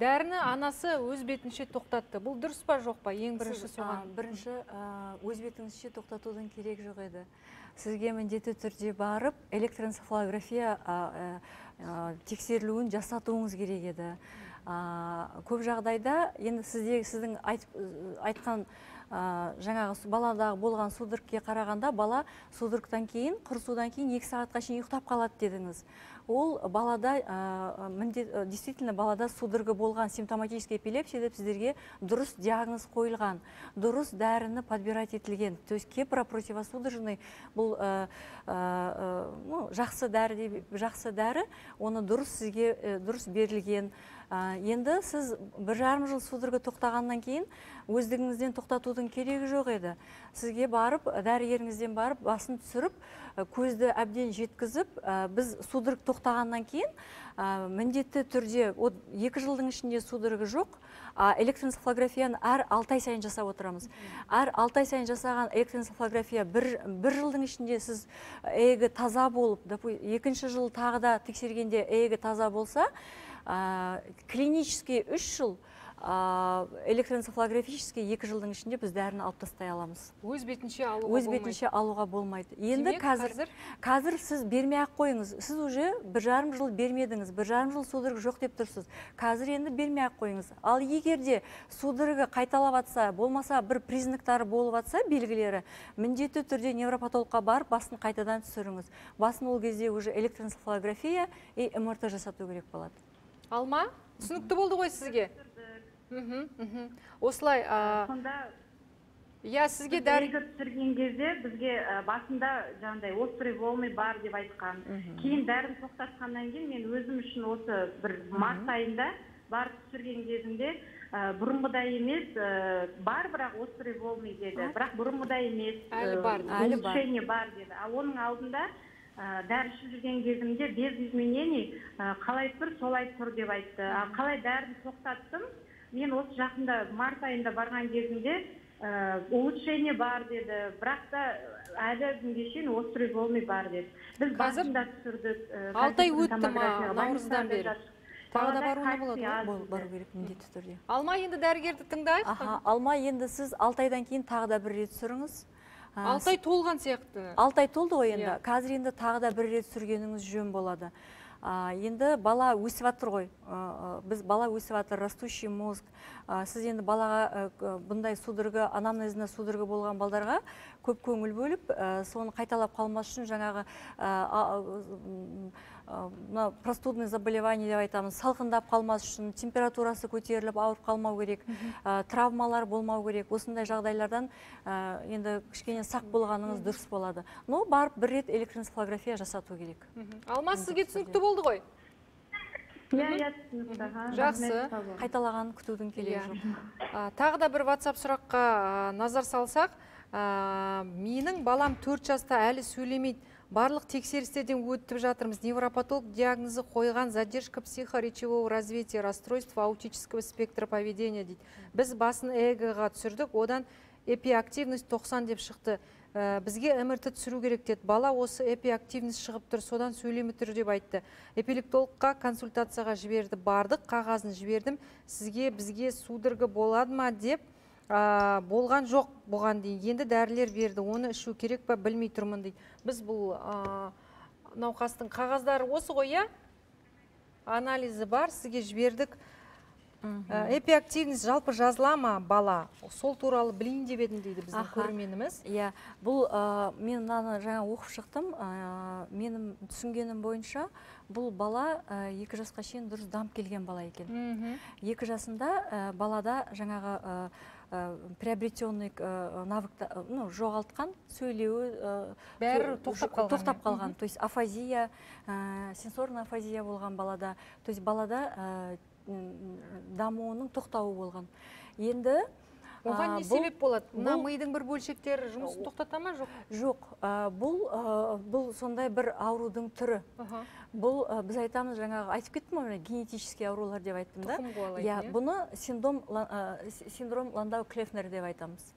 Дәріні анасы өз бетінше тоқтатты. Бұл дұрыс па жоқ па? Ең бірінші соған. а, бірінші өз бетіңізше тоқтатудың керек жоқ еді. Сізге міндетті түрде барып электроэнцефалография а, тексерілуін жасатуыңыз керек еді. Көп жағдайда енді сізде сіздің айтып- айтқан а, жаңағы баладағы болған судорогке қарағанда бала судорогтан кейін құрысудан кейін екі сағатқа шейін ұйықтап қалады дедіңіз. Ол балада а, міндет а, действительно балада судорога болған симптоматический эпилепсия деп сіздерге дұрыс диагноз қойылған дұрыс дәріні подбирать етілген. То есть кепра противосудорожный бұл а, ну, жақсы дәрі жақсы дәрі оны дұрыс сізге э, дұрыс берілген. Енді сіз бір жарым жыл судорога тоқтағаннан кейін өздігіңізден тоқтатудың керегі жоқ еді. Сізге барып дәрігеріңізден барып басын түсіріп көзді әбден жеткізіп біз судорог тоқтағаннан кейін міндетті түрде от екі жылдың ішінде судорога жоқ а электроэнцефалографияны әр алты ай сайын жасап отырамыз. Әр алты ай сайын жасаған электроэнцефалография бір, бір жылдың ішінде сіз эегі таза болып екінші жыл тағы да тексергенде эегі таза болса клинический үш жыл электроэнцефалографический екі жылдың ішінде біз дәріні алып тастай аламыз. Өз бетінше алуға өз болмайды. бетінше алуға болмайды. Енді Демек, қазір қазір? қазір сіз бермей ақ қойыңыз. Сіз уже бір жарым жыл бермедіңіз бір жарым жыл судорог жоқ деп тұрсыз. Қазір енді бермей ақ қойыңыз. Ал егер де судорога қайталап жатса болмаса бір признактары болып жатса белгілері міндетті түрде невропатологқа барып басын қайтадан түсіріңіз. Басын ол кезде уже электроэнцефалография и мрт жасату керек болады. Алма? Түсінікті болды ғой сізге. Мхм мхм. Осылай сонда иә сізге дәрі түсірген кезде бізге басында жаңағыдай острый волны бар деп айтқан. Кейін дәріні тоқтатқаннан кейін мен өзім үшін осы бір март айында барып түсірген кезімде ә, бұрынғыдай емес ә, бар бірақ острый волны деді. Бірақ бұрынғыдай емес Әлі бар, әлі бар. деді. Ал оның алдында ә, дәрі ішіп жүрген кезімде без изменений ә, қалай тұр солай тұр деп айтты. Ал қалай дәріні тоқтаттым мен осы жақында март айында барған кезімде ә, улучшение бар деді. Бірақ та әлі күнге шейін острый волны бар деді. Біз басында түсірдік ә, алты ай компьютерлік өтті ма, наурыздан бері? Тағы да баруына болады ғой? бару керек міндетті түрде. Алма енді дәрігерді тыңдайық. Аха алма енді сіз алты айдан кейін тағы да бір рет түсіріңіз. А, алты ай толған сияқты. Алты ай толды ғой енді. Иә. қазір енді тағы да бір рет түсіргеніңіз жөн болады. А, енді бала өсіп жатыр ғой. А, біз бала өсіп жатыр растущий мозг. А, сіз енді балаға бұндай судорога анамнезінде судорога болған балдарға көп көңіл бөліп соны қайталап қалмас үшін жаңағы мына простудный заболевание деп айтамыз салқындап қалмас үшін температурасы көтеріліп ауырып қалмау керек ә, травмалар болмау керек. Осындай жағдайлардан ә, енді кішкене сақ болғаныңыз дұрыс болады. Но барып бір рет электроэнцефалография жасату керек. Мхм. алма сізге түсінікті болды ғой? Иә иә Жақсы. қайталағанын күтудің керегі Иә. жоқ. А, тағы да бір WhatsApp сұраққа назар салсақ менің балам 4 жаста әлі сөйлемейді. Барлық тексерістерден өтіп жатырмыз. Невропатолог диагнозы қойған задержка психоречевого развития расстройства аутического спектра поведения дейді. Біз басын эгоға түсірдік. Одан эпиактивность 90 деп шықты. Ә, бізге мрт түсіру керек деді. Бала осы эпиактивность шығып тұр содан сөйлемей тұр деп айтты. Эпилептологқа консультацияға жіберді. Бардық қағазын жібердім. Сізге бізге судорога болады ма деп ә, болған жоқ бұған дейін. Енді дәрілер берді оны ішу керек па білмей тұрмын дейді. Біз бұл ә, науқастың қағаздары осы ғой иә? Анализі бар сізге жібердік. Ә, эпиактивность жалпы жазыла ма бала? Сол туралы білейін деп едім дейді біздің Аха. көрерменіміз. Иә бұл ә, мен мынаны жаңа оқып шықтым. Ә, менің түсінгенім бойынша бұл бала ә, екі жасқа шейін дұрыс дамып келген бала екен. Екі жасында ә, балада жаңағы приобретенный ә, навыкта ә, ну, жоғалтқан сөйлеуі Бәрі тоқтап қалған, тоқтап қалған. То есть афазия сенсорный афазия болған балада то есть балада дамуының тоқтауы болған. Енді оған не себеп болады? мына мидың бір бөлшектері жұмысын тоқтата ма жоқ? Жоқ. Бұл бұл сондай бір аурудың түрі. Бұл біз айтамыз жаңағы айтып кеттім ғой генетический аурулар деп айттым да? Иә иә? бұны синдром синдром ландау клефнер деп айтамыз.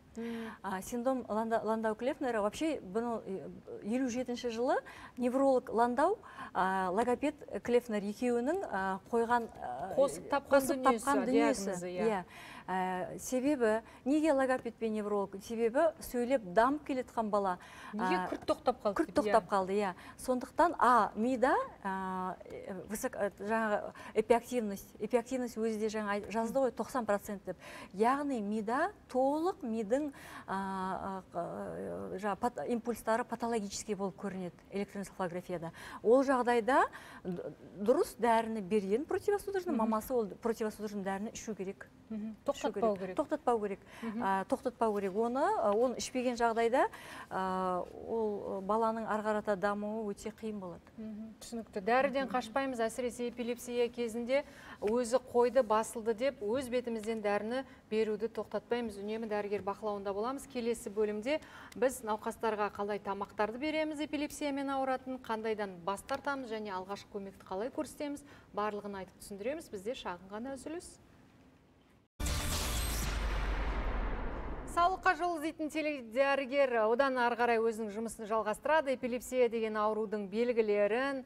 А, синдром Ланда- ландау клефнера вообще бұны э, елу жетінші жылы невролог ландау а, логопед клефнер екеуінің а, қойған Қосып тапқан қосып тапқан дүниесі диагнозы, иә. Ә, себебі неге логопед пен невролог? Себебі сөйлеп дамып келе жатқан бала неге а, күрт тоқтап қалды күрт иә. тоқтап қалды иә. Сондықтан а мида а, э, высок жаңағы эпиактивность эпиактивность өзі де жаңа жазды ғой 90 процент деп. Яғни мида толық мидың э, жаңа пат- импульстары патологический болып көрінеді электроэнцефалографияда. Ол жағдайда дұрыс дәріні берген противосудорожный мамасы ол противосудорожный дәріні ішу керек. Тоқтатпау керек тоқтатпау керек тоқтатпау керек оны оны ішпеген жағдайда ол баланың ары қарата дамуы өте қиын болады. Түсінікті. Дәріден қашпаймыз. Әсіресе эпилепсия кезінде өзі қойды басылды деп өз бетімізден дәріні беруді тоқтатпаймыз. Үнемі дәрігер бақылауында боламыз. Келесі бөлімде біз науқастарға қалай тамақтарды береміз эпилепсиямен ауыратын қандайдан бас тартамыз және алғашқы көмекті қалай көрсетеміз барлығын айтып түсіндіреміз. Бізде шағын ғана үзіліс. Саулыққа жол іздейтін теледәрігер одан ары қарай өзінің жұмысын жалғастырады. Эпилепсия деген аурудың белгілерін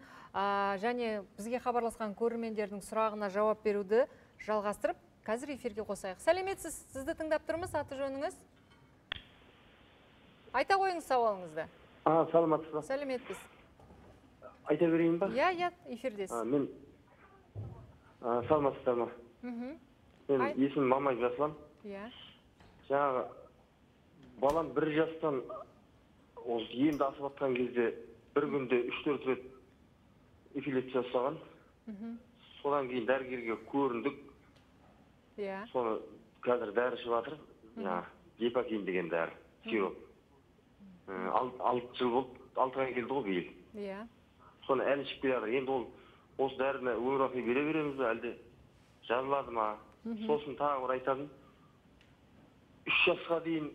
және бізге хабарласқан көрермендердің сұрағына жауап беруді жалғастырып қазір эфирге қосайық. Сәлеметсіз? Сізді тыңдап тұрмыз аты жөніңіз? Айта қойыңыз сауалыңызды. А саламатсыз ба сәлеметпіз айта берейін ба? Иә иә эфирдесіз А, мен а, саламатсыздар ма? Мхм. Мен есімім мамаев жасұлан. Иә. Жаңағы балам бір жастан осы енді асып жатқан кезде бір күнде үш төрт рет эпилепсия мхм. Содан кейін дәрігерге көріндік. Иә. Соны қазір дәрі ішіп жатыр. Жаңағы гепакин деген дәрі сироп. Ал- алты жыл болды. Алтыға келді ғой биыл. Иә. Соны әлі ішіп келе жатыр. Енді ол осы дәріні өмір бақи бере береміз бе әлде? Жазылады ма? Сосын тағы бір айтатын. Үш жасқа дейін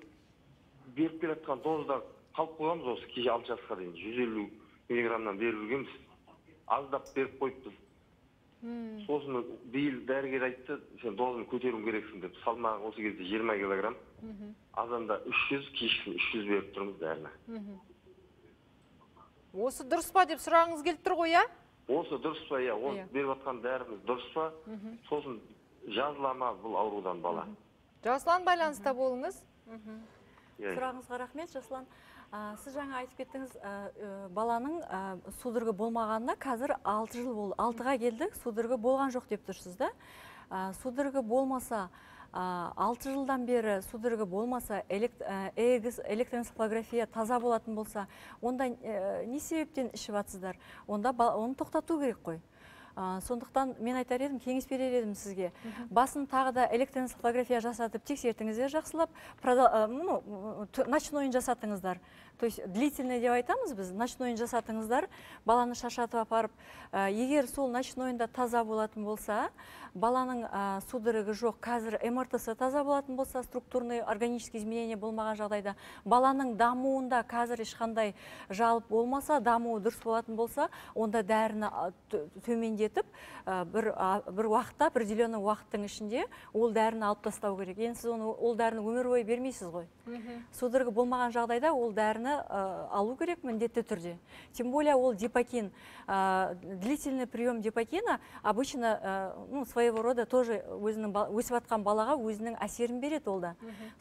беріп келе жатқан дозда қалып қойғанбыз осы кеше алты жасқа дейін жүз елу миллиграммнан беріп жүргенбіз аздап беріп қойыппыз сосын биыл дәрігер айтты сен дозаны көтеруің керексің деп салмағы осы кезде жиырма килограмм азанда үш жүз кешкісін үш жүз беріп тұрмыз дәріні осы дұрыс па деп сұрағыңыз келіп тұр ғой иә осы дұрыс па иә осы беріп жатқан дәріміз дұрыс па сосын жазыла ма бұл аурудан бала жасұлан байланыста болыңыз. Иә сұрағыңызға рахмет жасұлан А, сіз жаңа айтып кеттіңіз баланың судорога болмағанына қазір алты жыл болды алтыға келдік судорога болған жоқ деп тұрсыз да. Судорога болмаса а, алты жылдан бері судорога болмаса элект- электроэнцефалография таза болатын болса онда э, не себептен ішіп жатсыздар онда оны тоқтату керек қой. Сондықтан мен айтар едім кеңес берер едім сізге. Басын тағы да электроэнцефалография жасатып тексертіңіздер жақсылап ну, ночнойын жасатыңыздар. То есть длительный деп айтамыз біз ночнойын жасатыңыздар баланы шаршатып апарып а, егер сол ночнойында таза болатын болса баланың ә, судорогі жоқ қазір мртс таза болатын болса структурный органический изменение болмаған жағдайда баланың дамуында қазір ешқандай жалып болмаса дамуы дұрыс болатын болса онда дәріні төмендетіп ә, бір, а, бір уақытта определенный уақыттың ішінде ол дәріні алып тастау керек. Енді сіз оны ол дәріні өмір бойы бермейсіз ғой. Судорога болмаған жағдайда ол дәріні ә, алу керек міндетті түрде. Тем более ол депокин Ә, длительный прием депокина обычно ә, ну, своего рода тоже өзінің өсіп жатқан балаға өзінің әсерін береді ол да.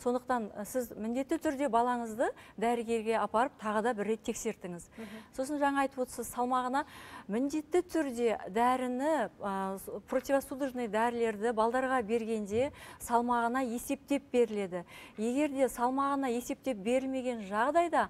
Сондықтан сіз міндетті түрде балаңызды дәрігерге апарып тағы да бір рет тексертіңіз. Сосын жаңа айтып отырсыз салмағына міндетті түрде дәріні ә, противосудорожный дәрілерді балдарға бергенде салмағына есептеп беріледі. Егер де салмағына есептеп берілмеген жағдайда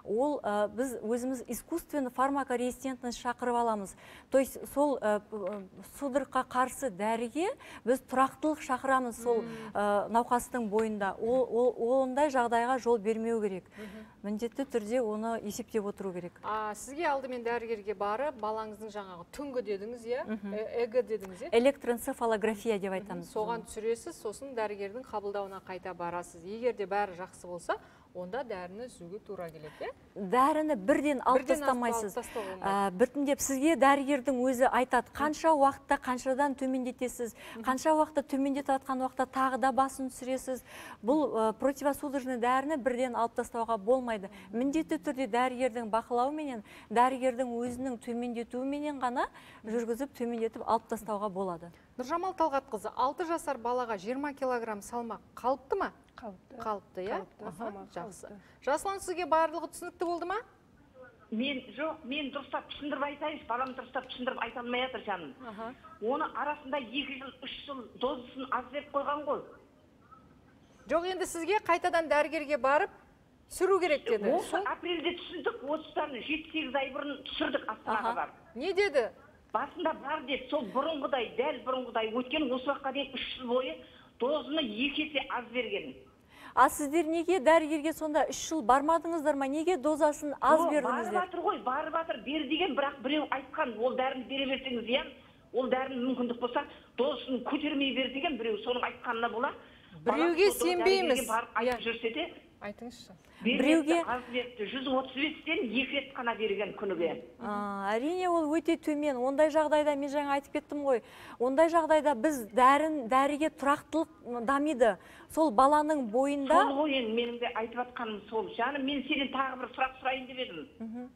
ол ә, біз өзіміз искусственно фармакорезистентность шақырып аламыз. То есть сол ә, п- ә, судорогқа қарсы дәріге біз тұрақтылық шақырамыз сол ә, науқастың бойында. Ол, ол ондай жағдайға жол бермеу керек. Міндетті түрде оны есептеп отыру керек. А, сізге алдымен дәрігерге барып балаңыздың жаңағы түнгі дедіңіз иә? Э- эго дедіңіз иә? Электроэнцефалография деп айтамыз. Соған түсіресіз сосын дәрігердің қабылдауына қайта барасыз. Егер де бәрі жақсы болса онда дәріні үзуге тура келеді иә? Дәріні бірден алып тастамайсыз. ә, біртіндеп сізге дәрігердің өзі айтады қанша уақытта қаншадан төмендетесіз? Қанша уақытта төмендетіп жатқан уақытта тағы да басын түсіресіз? Бұл ә, противосудорожный дәріні бірден алып тастауға болмайды. Міндетті түрде дәрігердің бақылауыменен дәрігердің өзінің төмендетуіменен ғана жүргізіп төмендетіп алып тастауға болады. Нұржамал талғатқызы алты жасар балаға 20 килограмм салмақ қалыпты ма? Қалыпты. Қалыпты иә? Жақсы. жасұлан сізге барлығы түсінікті болды ма? Мен жоқ мен дұрыстап түсіндіріп айтайыншы балам дұрыстап түсіндіріп айта алмай жатыр жаным. Оны арасында екі жыл үш жыл дозасын аз беріп қойған ғой. Жоқ енді сізге қайтадан дәрігерге барып түсіру керек деді. Осы апрельде түсіндік осыдан жеті сегіз ай бұрын түсірдік астанаға барып. Не деді? Басында бар деді сол бұрынғыдай дәл бұрынғыдай өйткені осы уақытқа дейін үш жыл бойы дозаны екі есе аз берген а сіздер неге дәрігерге сонда үш жыл бармадыңыздар ма неге дозасын аз О, барып бердіңіздер жатыр ғой барып жатыр бер деген бірақ біреу айтқан ол дәріні бере берсеңіз иә ол дәрінің мүмкіндік болса дозасын көтермей бер деген біреу соның айтқанына бола Біреуге сенбейміз. барып Иә. айтып жүрсе де айтыңызшы. Біреуге- аз беріпті жүз отыз бестен екі рет қана берген күніге А, әрине ол өте төмен. Ондай жағдайда мен жаңа айтып кеттім ғой. Ондай жағдайда біз дәрін дәріге тұрақтылық дамиды. Сол баланың бойында сол ғой енді менің де айтып жатқаным сол. Жаным мен сенен тағы бір сұрақ сұрайын деп едім.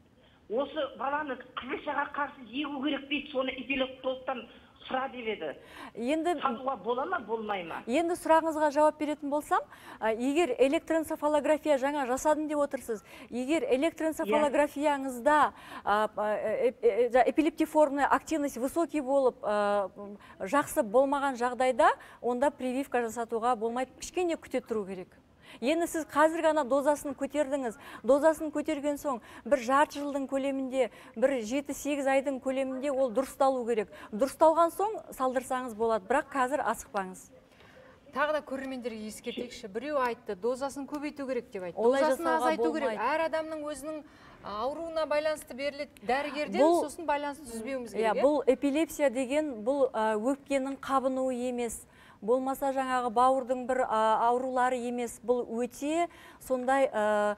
Осы баланы қызылшаға қарсы егу керек дейді соны эпилептологтан сұра деп еді. Енді салуға бола ма болмай ма? Енді сұрағыңызға жауап беретін болсам егер электроэнцефалография жаңа жасадым деп отырсыз егер электроэнцефалографияңызда эп- э, жа- эпилептиформная активность высокий болып жақсы болмаған жағдайда онда прививка жасатуға болмайды. Кішкене күте тұру керек. Енді сіз қазір ғана дозасын көтердіңіз. Дозасын көтерген соң бір жарты жылдың көлемінде бір жеті сегіз айдың көлемінде ол дұрысталу керек. Дұрысталған соң салдырсаңыз болады. Бірақ қазір асықпаңыз. Тағы да көрермендерге ескертейікші. Біреу айтты дозасын көбейту керек деп айтты. Олай дозасын азайту керек. әр адамның өзінің ауруына байланысты беріледі. Дәрігерден Бұл- сосын байланысты үзбеуіміз иә керек бұл эпилепсия деген бұл өпкенің қабынуы емес. Болмаса жаңағы бауырдың бір аурулары емес бұл өте сондай ә,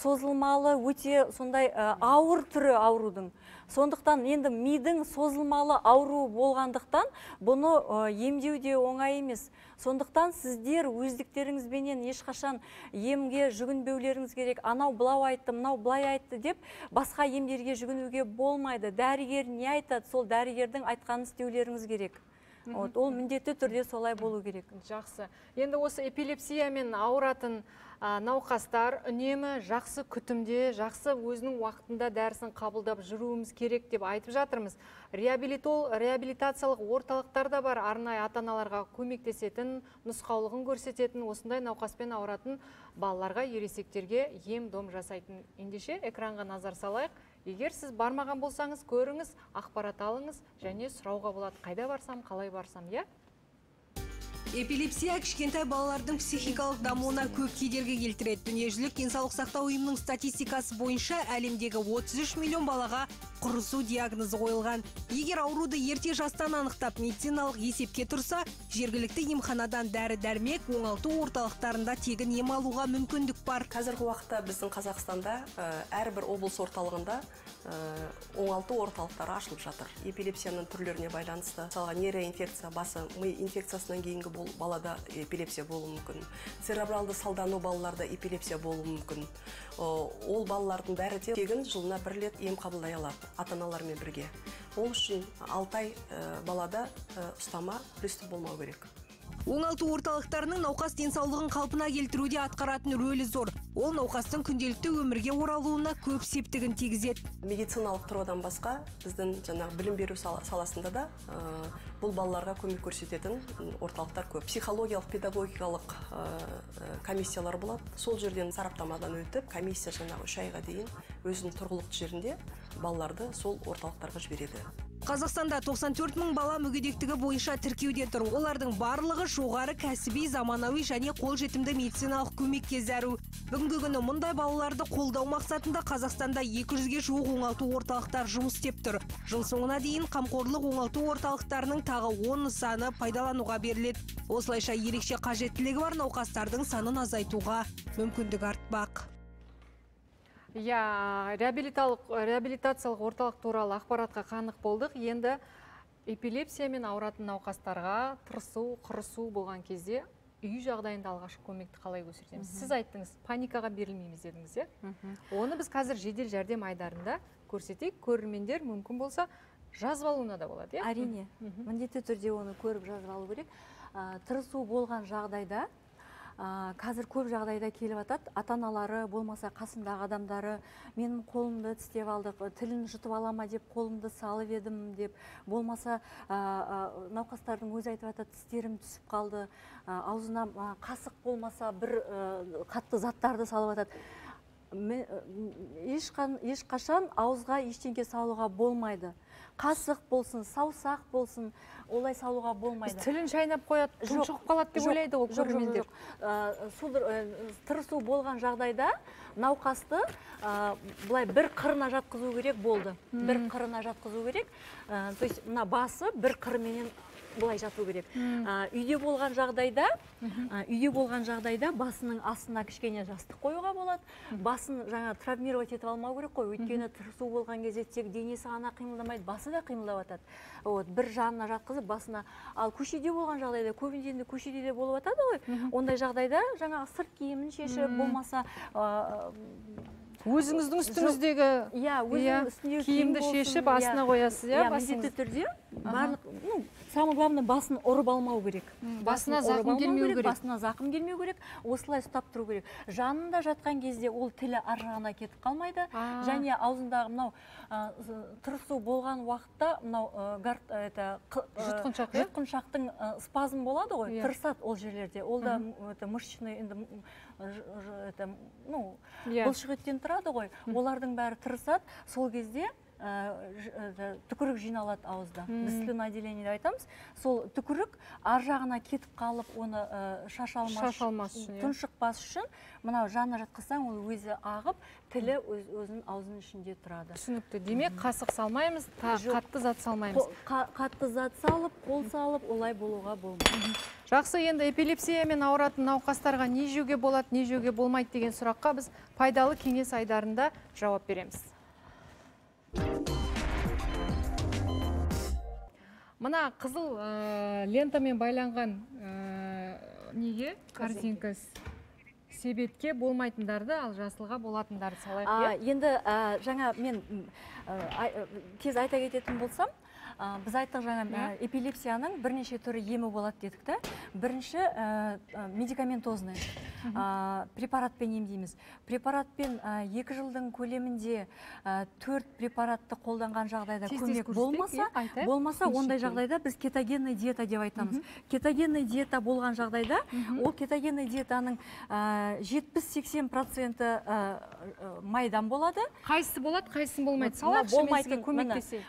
созылмалы өте сондай ә, ауыр түрі аурудың. Сондықтан енді мидың созылмалы ауруы болғандықтан бұны ә, емдеу де оңай емес. Сондықтан сіздер өздіктеріңізбенен ешқашан емге жүгінбеулеріңіз керек. Анау былау айтты мынау былай айтты деп басқа емдерге жүгінуге болмайды. Дәрігер не айтады? Сол дәрігердің айтқанын істеулеріңіз керек. Вот, ол міндетті түрде солай болу керек. Жақсы. Енді осы эпилепсиямен ауыратын науқастар үнемі жақсы күтімде жақсы өзінің уақытында дәрісін қабылдап жүруіміз керек деп айтып жатырмыз. Реабилитол реабилитациялық орталықтар да бар. Арнайы ата аналарға көмектесетін нұсқаулығын көрсететін осындай науқаспен ауыратын балаларға ересектерге ем дом жасайтын. Ендеше экранға назар салайық. Егер сіз бармаған болсаңыз көріңіз ақпарат алыңыз және сұрауға болады. Қайда барсам қалай барсам иә? Эпилепсия кішкентай балалардың психикалық дамуына көп кедергі келтіреді. Дүниежүзілік денсаулық сақтау ұйымының статистикасы бойынша әлемдегі 33 миллион балаға құрысу диагнозы қойылған. Егер ауруды ерте жастан анықтап медициналық есепке тұрса жергілікті емханадан дәрі дәрмек оңалту орталықтарында тегін ем алуға мүмкіндік бар. Қазіргі уақытта біздің қазақстанда ә, әрбір облыс орталығында ә, оңалту орталықтары ашылып жатыр. Эпилепсияның түрлеріне байланысты мысалға нейроинфекция басы ми инфекциясынан кейінгі бол, балада эпилепсия болуы мүмкін. Церебралды салдану балаларда эпилепсия болуы мүмкін. Ол балалардың бәрі де тегін жылына бір рет ем қабылдай алады ата аналармен бірге. Ол үшін алты ай ә, балада ә, ұстама приступ болмау керек. Оңалту орталықтарының науқас денсаулығын қалпына келтіруде атқаратын рөлі зор. Ол науқастың күнделікті өмірге оралуына көп септігін тигізеді. Медициналық тұрғыдан басқа біздің жаңағы білім беру сала- саласында да ә, бұл балаларға көмек көрсететін орталықтар көп. Психологиялық педагогикалық ә, комиссиялар болады. Сол жерден сараптамадан өтіп комиссия жаңағы үш айға дейін өзінің тұрғылықты жерінде балаларды сол орталықтарға жібереді. Қазақстанда 94 мың бала мүгедектігі бойынша тіркеуде тұр. Олардың барлығы жоғары кәсіби заманауи және қолжетімді медициналық көмекке зәру. Бүгінгі күні мұндай балаларды қолдау мақсатында қазақстанда 200-ге жуық оңалту орталықтар жұмыс істеп тұр. Жыл соңына дейін қамқорлық оңалту орталықтарының тағы 10 нысаны пайдалануға беріледі. Осылайша ерекше қажеттілігі бар науқастардың санын азайтуға мүмкіндік артпақ. Иә реабилитациялық орталық туралы ақпаратқа қанық болдық. Енді эпилепсиямен ауыратын науқастарға тырысу құрысу болған кезде үй жағдайында алғашқы көмекті қалай көрсетеміз сіз айттыңыз паникаға берілмейміз дедіңіз иә? Оны біз қазір жедел жәрдем айдарында көрсетейік. Көрермендер мүмкін болса жазып алуына да болады иә? Әрине. Міндетті түрде оны көріп жазып алу керек. Тырысу болған жағдайда ә, қазір көп жағдайда келіп жатады ата аналары болмаса қасындағы адамдары менің қолымды тістеп алдық тілін жұтып ала ма деп қолымды салып едім деп. Болмаса ә, науқастардың өзі айтып жатады тістерім түсіп қалды аузына қасық болмаса бір қатты заттарды салып жатады ешқашан ауызға ештеңке салуға болмайды. Қасық болсын саусақ болсын олай салуға болмайды. Тілін шайнап қояды тұншығып қалады деп ойлайды ғой көрермендер. судыр- ә, тырысу болған жағдайда науқасты ә, былай бір қырына жатқызу керек болды. Бір қырына жатқызу керек. То есть мына басы бір қырменен былай жату керек. Ә, үйде болған жағдайда ә, үйде болған жағдайда басының астына кішкене жастық қоюға болады. Басын жаңа травмировать етіп алмау керек қой. Өйткені тырысу болған кезде тек денесі ғана қимылдамайды басы да қимылдап жатады вот бір жанына жатқызып басына ал көшеде болған жағдайда көбінде енді көшеде де болып жатады ғой. Ондай жағдайда жаңағы сырт киімін шешіп болмаса ә, өзіңіздің үстіңіздегі иә Иә, өзінің үстіндегі киім киімді шешіп иә. астына қоясыз иә иә міндетті түрде барлық ну самое главное басын ұрып алмау керек. Басына зақым келмеу керек. басына зақым келмеу керек. Осылай ұстап тұру керек. Жанында жатқан кезде ол тілі ар жағына кетіп қалмайды. Және аузындағы мынау тырысу болған уақытта мынау это Жұтқыншақ, иә? жұтқыншақтың спазм болады ғой Иә. тырысады ол жерлерде. Ол да это мышечный енді это ну Иә. бұлшық еттен тұрады ғой. Олардың бәрі тырысады. Сол кезде түкірік жиналады ауызда. Біз слюноотделение деп айтамыз. Сол түкірік ар жағына кетіп қалып оны ә, шаш алмас үшін, иә. тұншықпас үшін мынау жанына жатқызсаң ол өзі ағып тілі өз, өзінің аузының ішінде тұрады. Түсінікті. Демек қасық салмаймыз та- қатты зат салмаймыз. Қа- қатты зат салып қол салып олай болуға болмайды. Жақсы енді эпилепсиямен ауыратын науқастарға не жеуге болады не жеуге болмайды деген сұраққа біз пайдалы кеңес айдарында жауап береміз. Мына қызыл ә, лентамен байланған ә, неге? Корзинка себетке болмайтындарды ал жасылға болатындарды салайық иә? енді ә, жаңа мен тез айта кететін болсам ә, біз айттық жаңа ә, эпилепсияның бірнеше түрі емі болады дедік та. Бірінші ә, медикаментозный. Препаратпен емдейміз. Препаратпен екі жылдың көлемінде төрт препаратты қолданған жағдайда көмек болмаса иә, болмаса ондай жағдайда біз кетогенный диета деп айтамыз. Кетогенный диета болған жағдайда ол кетогенный диетаның ә, 70-80 проценті майдан болады. Қайсысы болады қайсысы болмайды? Салайықшы болмайтын-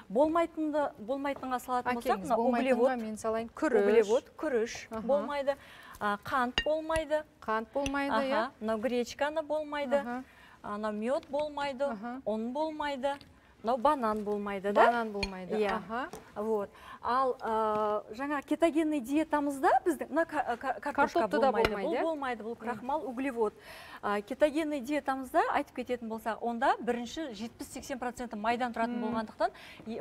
болмайтынды болмайтынға салатын болсақ мына углевод мен салайын. Күріш. углевод күріш болмайды. Қант болмайды. Қант болмайды иә. Мынау гречканы болмайды. Анау мед болмайды. Ұн болмайды. Мынау банан болмайды да? Банан болмайды Иә. аха. Вот. Ал ә, жаңа кетогенный диетамызда біздің мына ка- ка- картошка болмайды. болмайды, бұл болмайды бұл крахмал углевод. Ә, кетогенный диетамызда айтып кететін болсақ онда бірінші 70-80 проценті майдан тұратын болғандықтан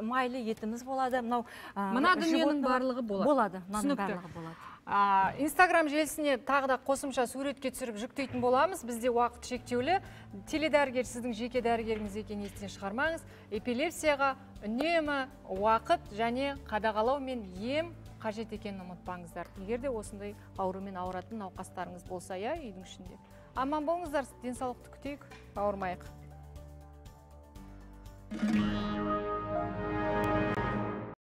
майлы етіміз болады. Мынау мына дүниенің барлығы болады. болады мынаның барлығы болады. Инстаграм желісіне тағы да қосымша суретке түсіріп жүктейтін боламыз. Бізде уақыт шектеулі. Теледәрігер сіздің жеке дәрігеріңіз екенін естен шығармаңыз. Эпилепсияға үнемі уақыт және қадағалау мен ем қажет екенін ұмытпаңыздар. Егер де осындай аурумен ауыратын науқастарыңыз болса иә үйдің ішінде. Аман болыңыздар. Денсаулықты күтейік. Ауырмайық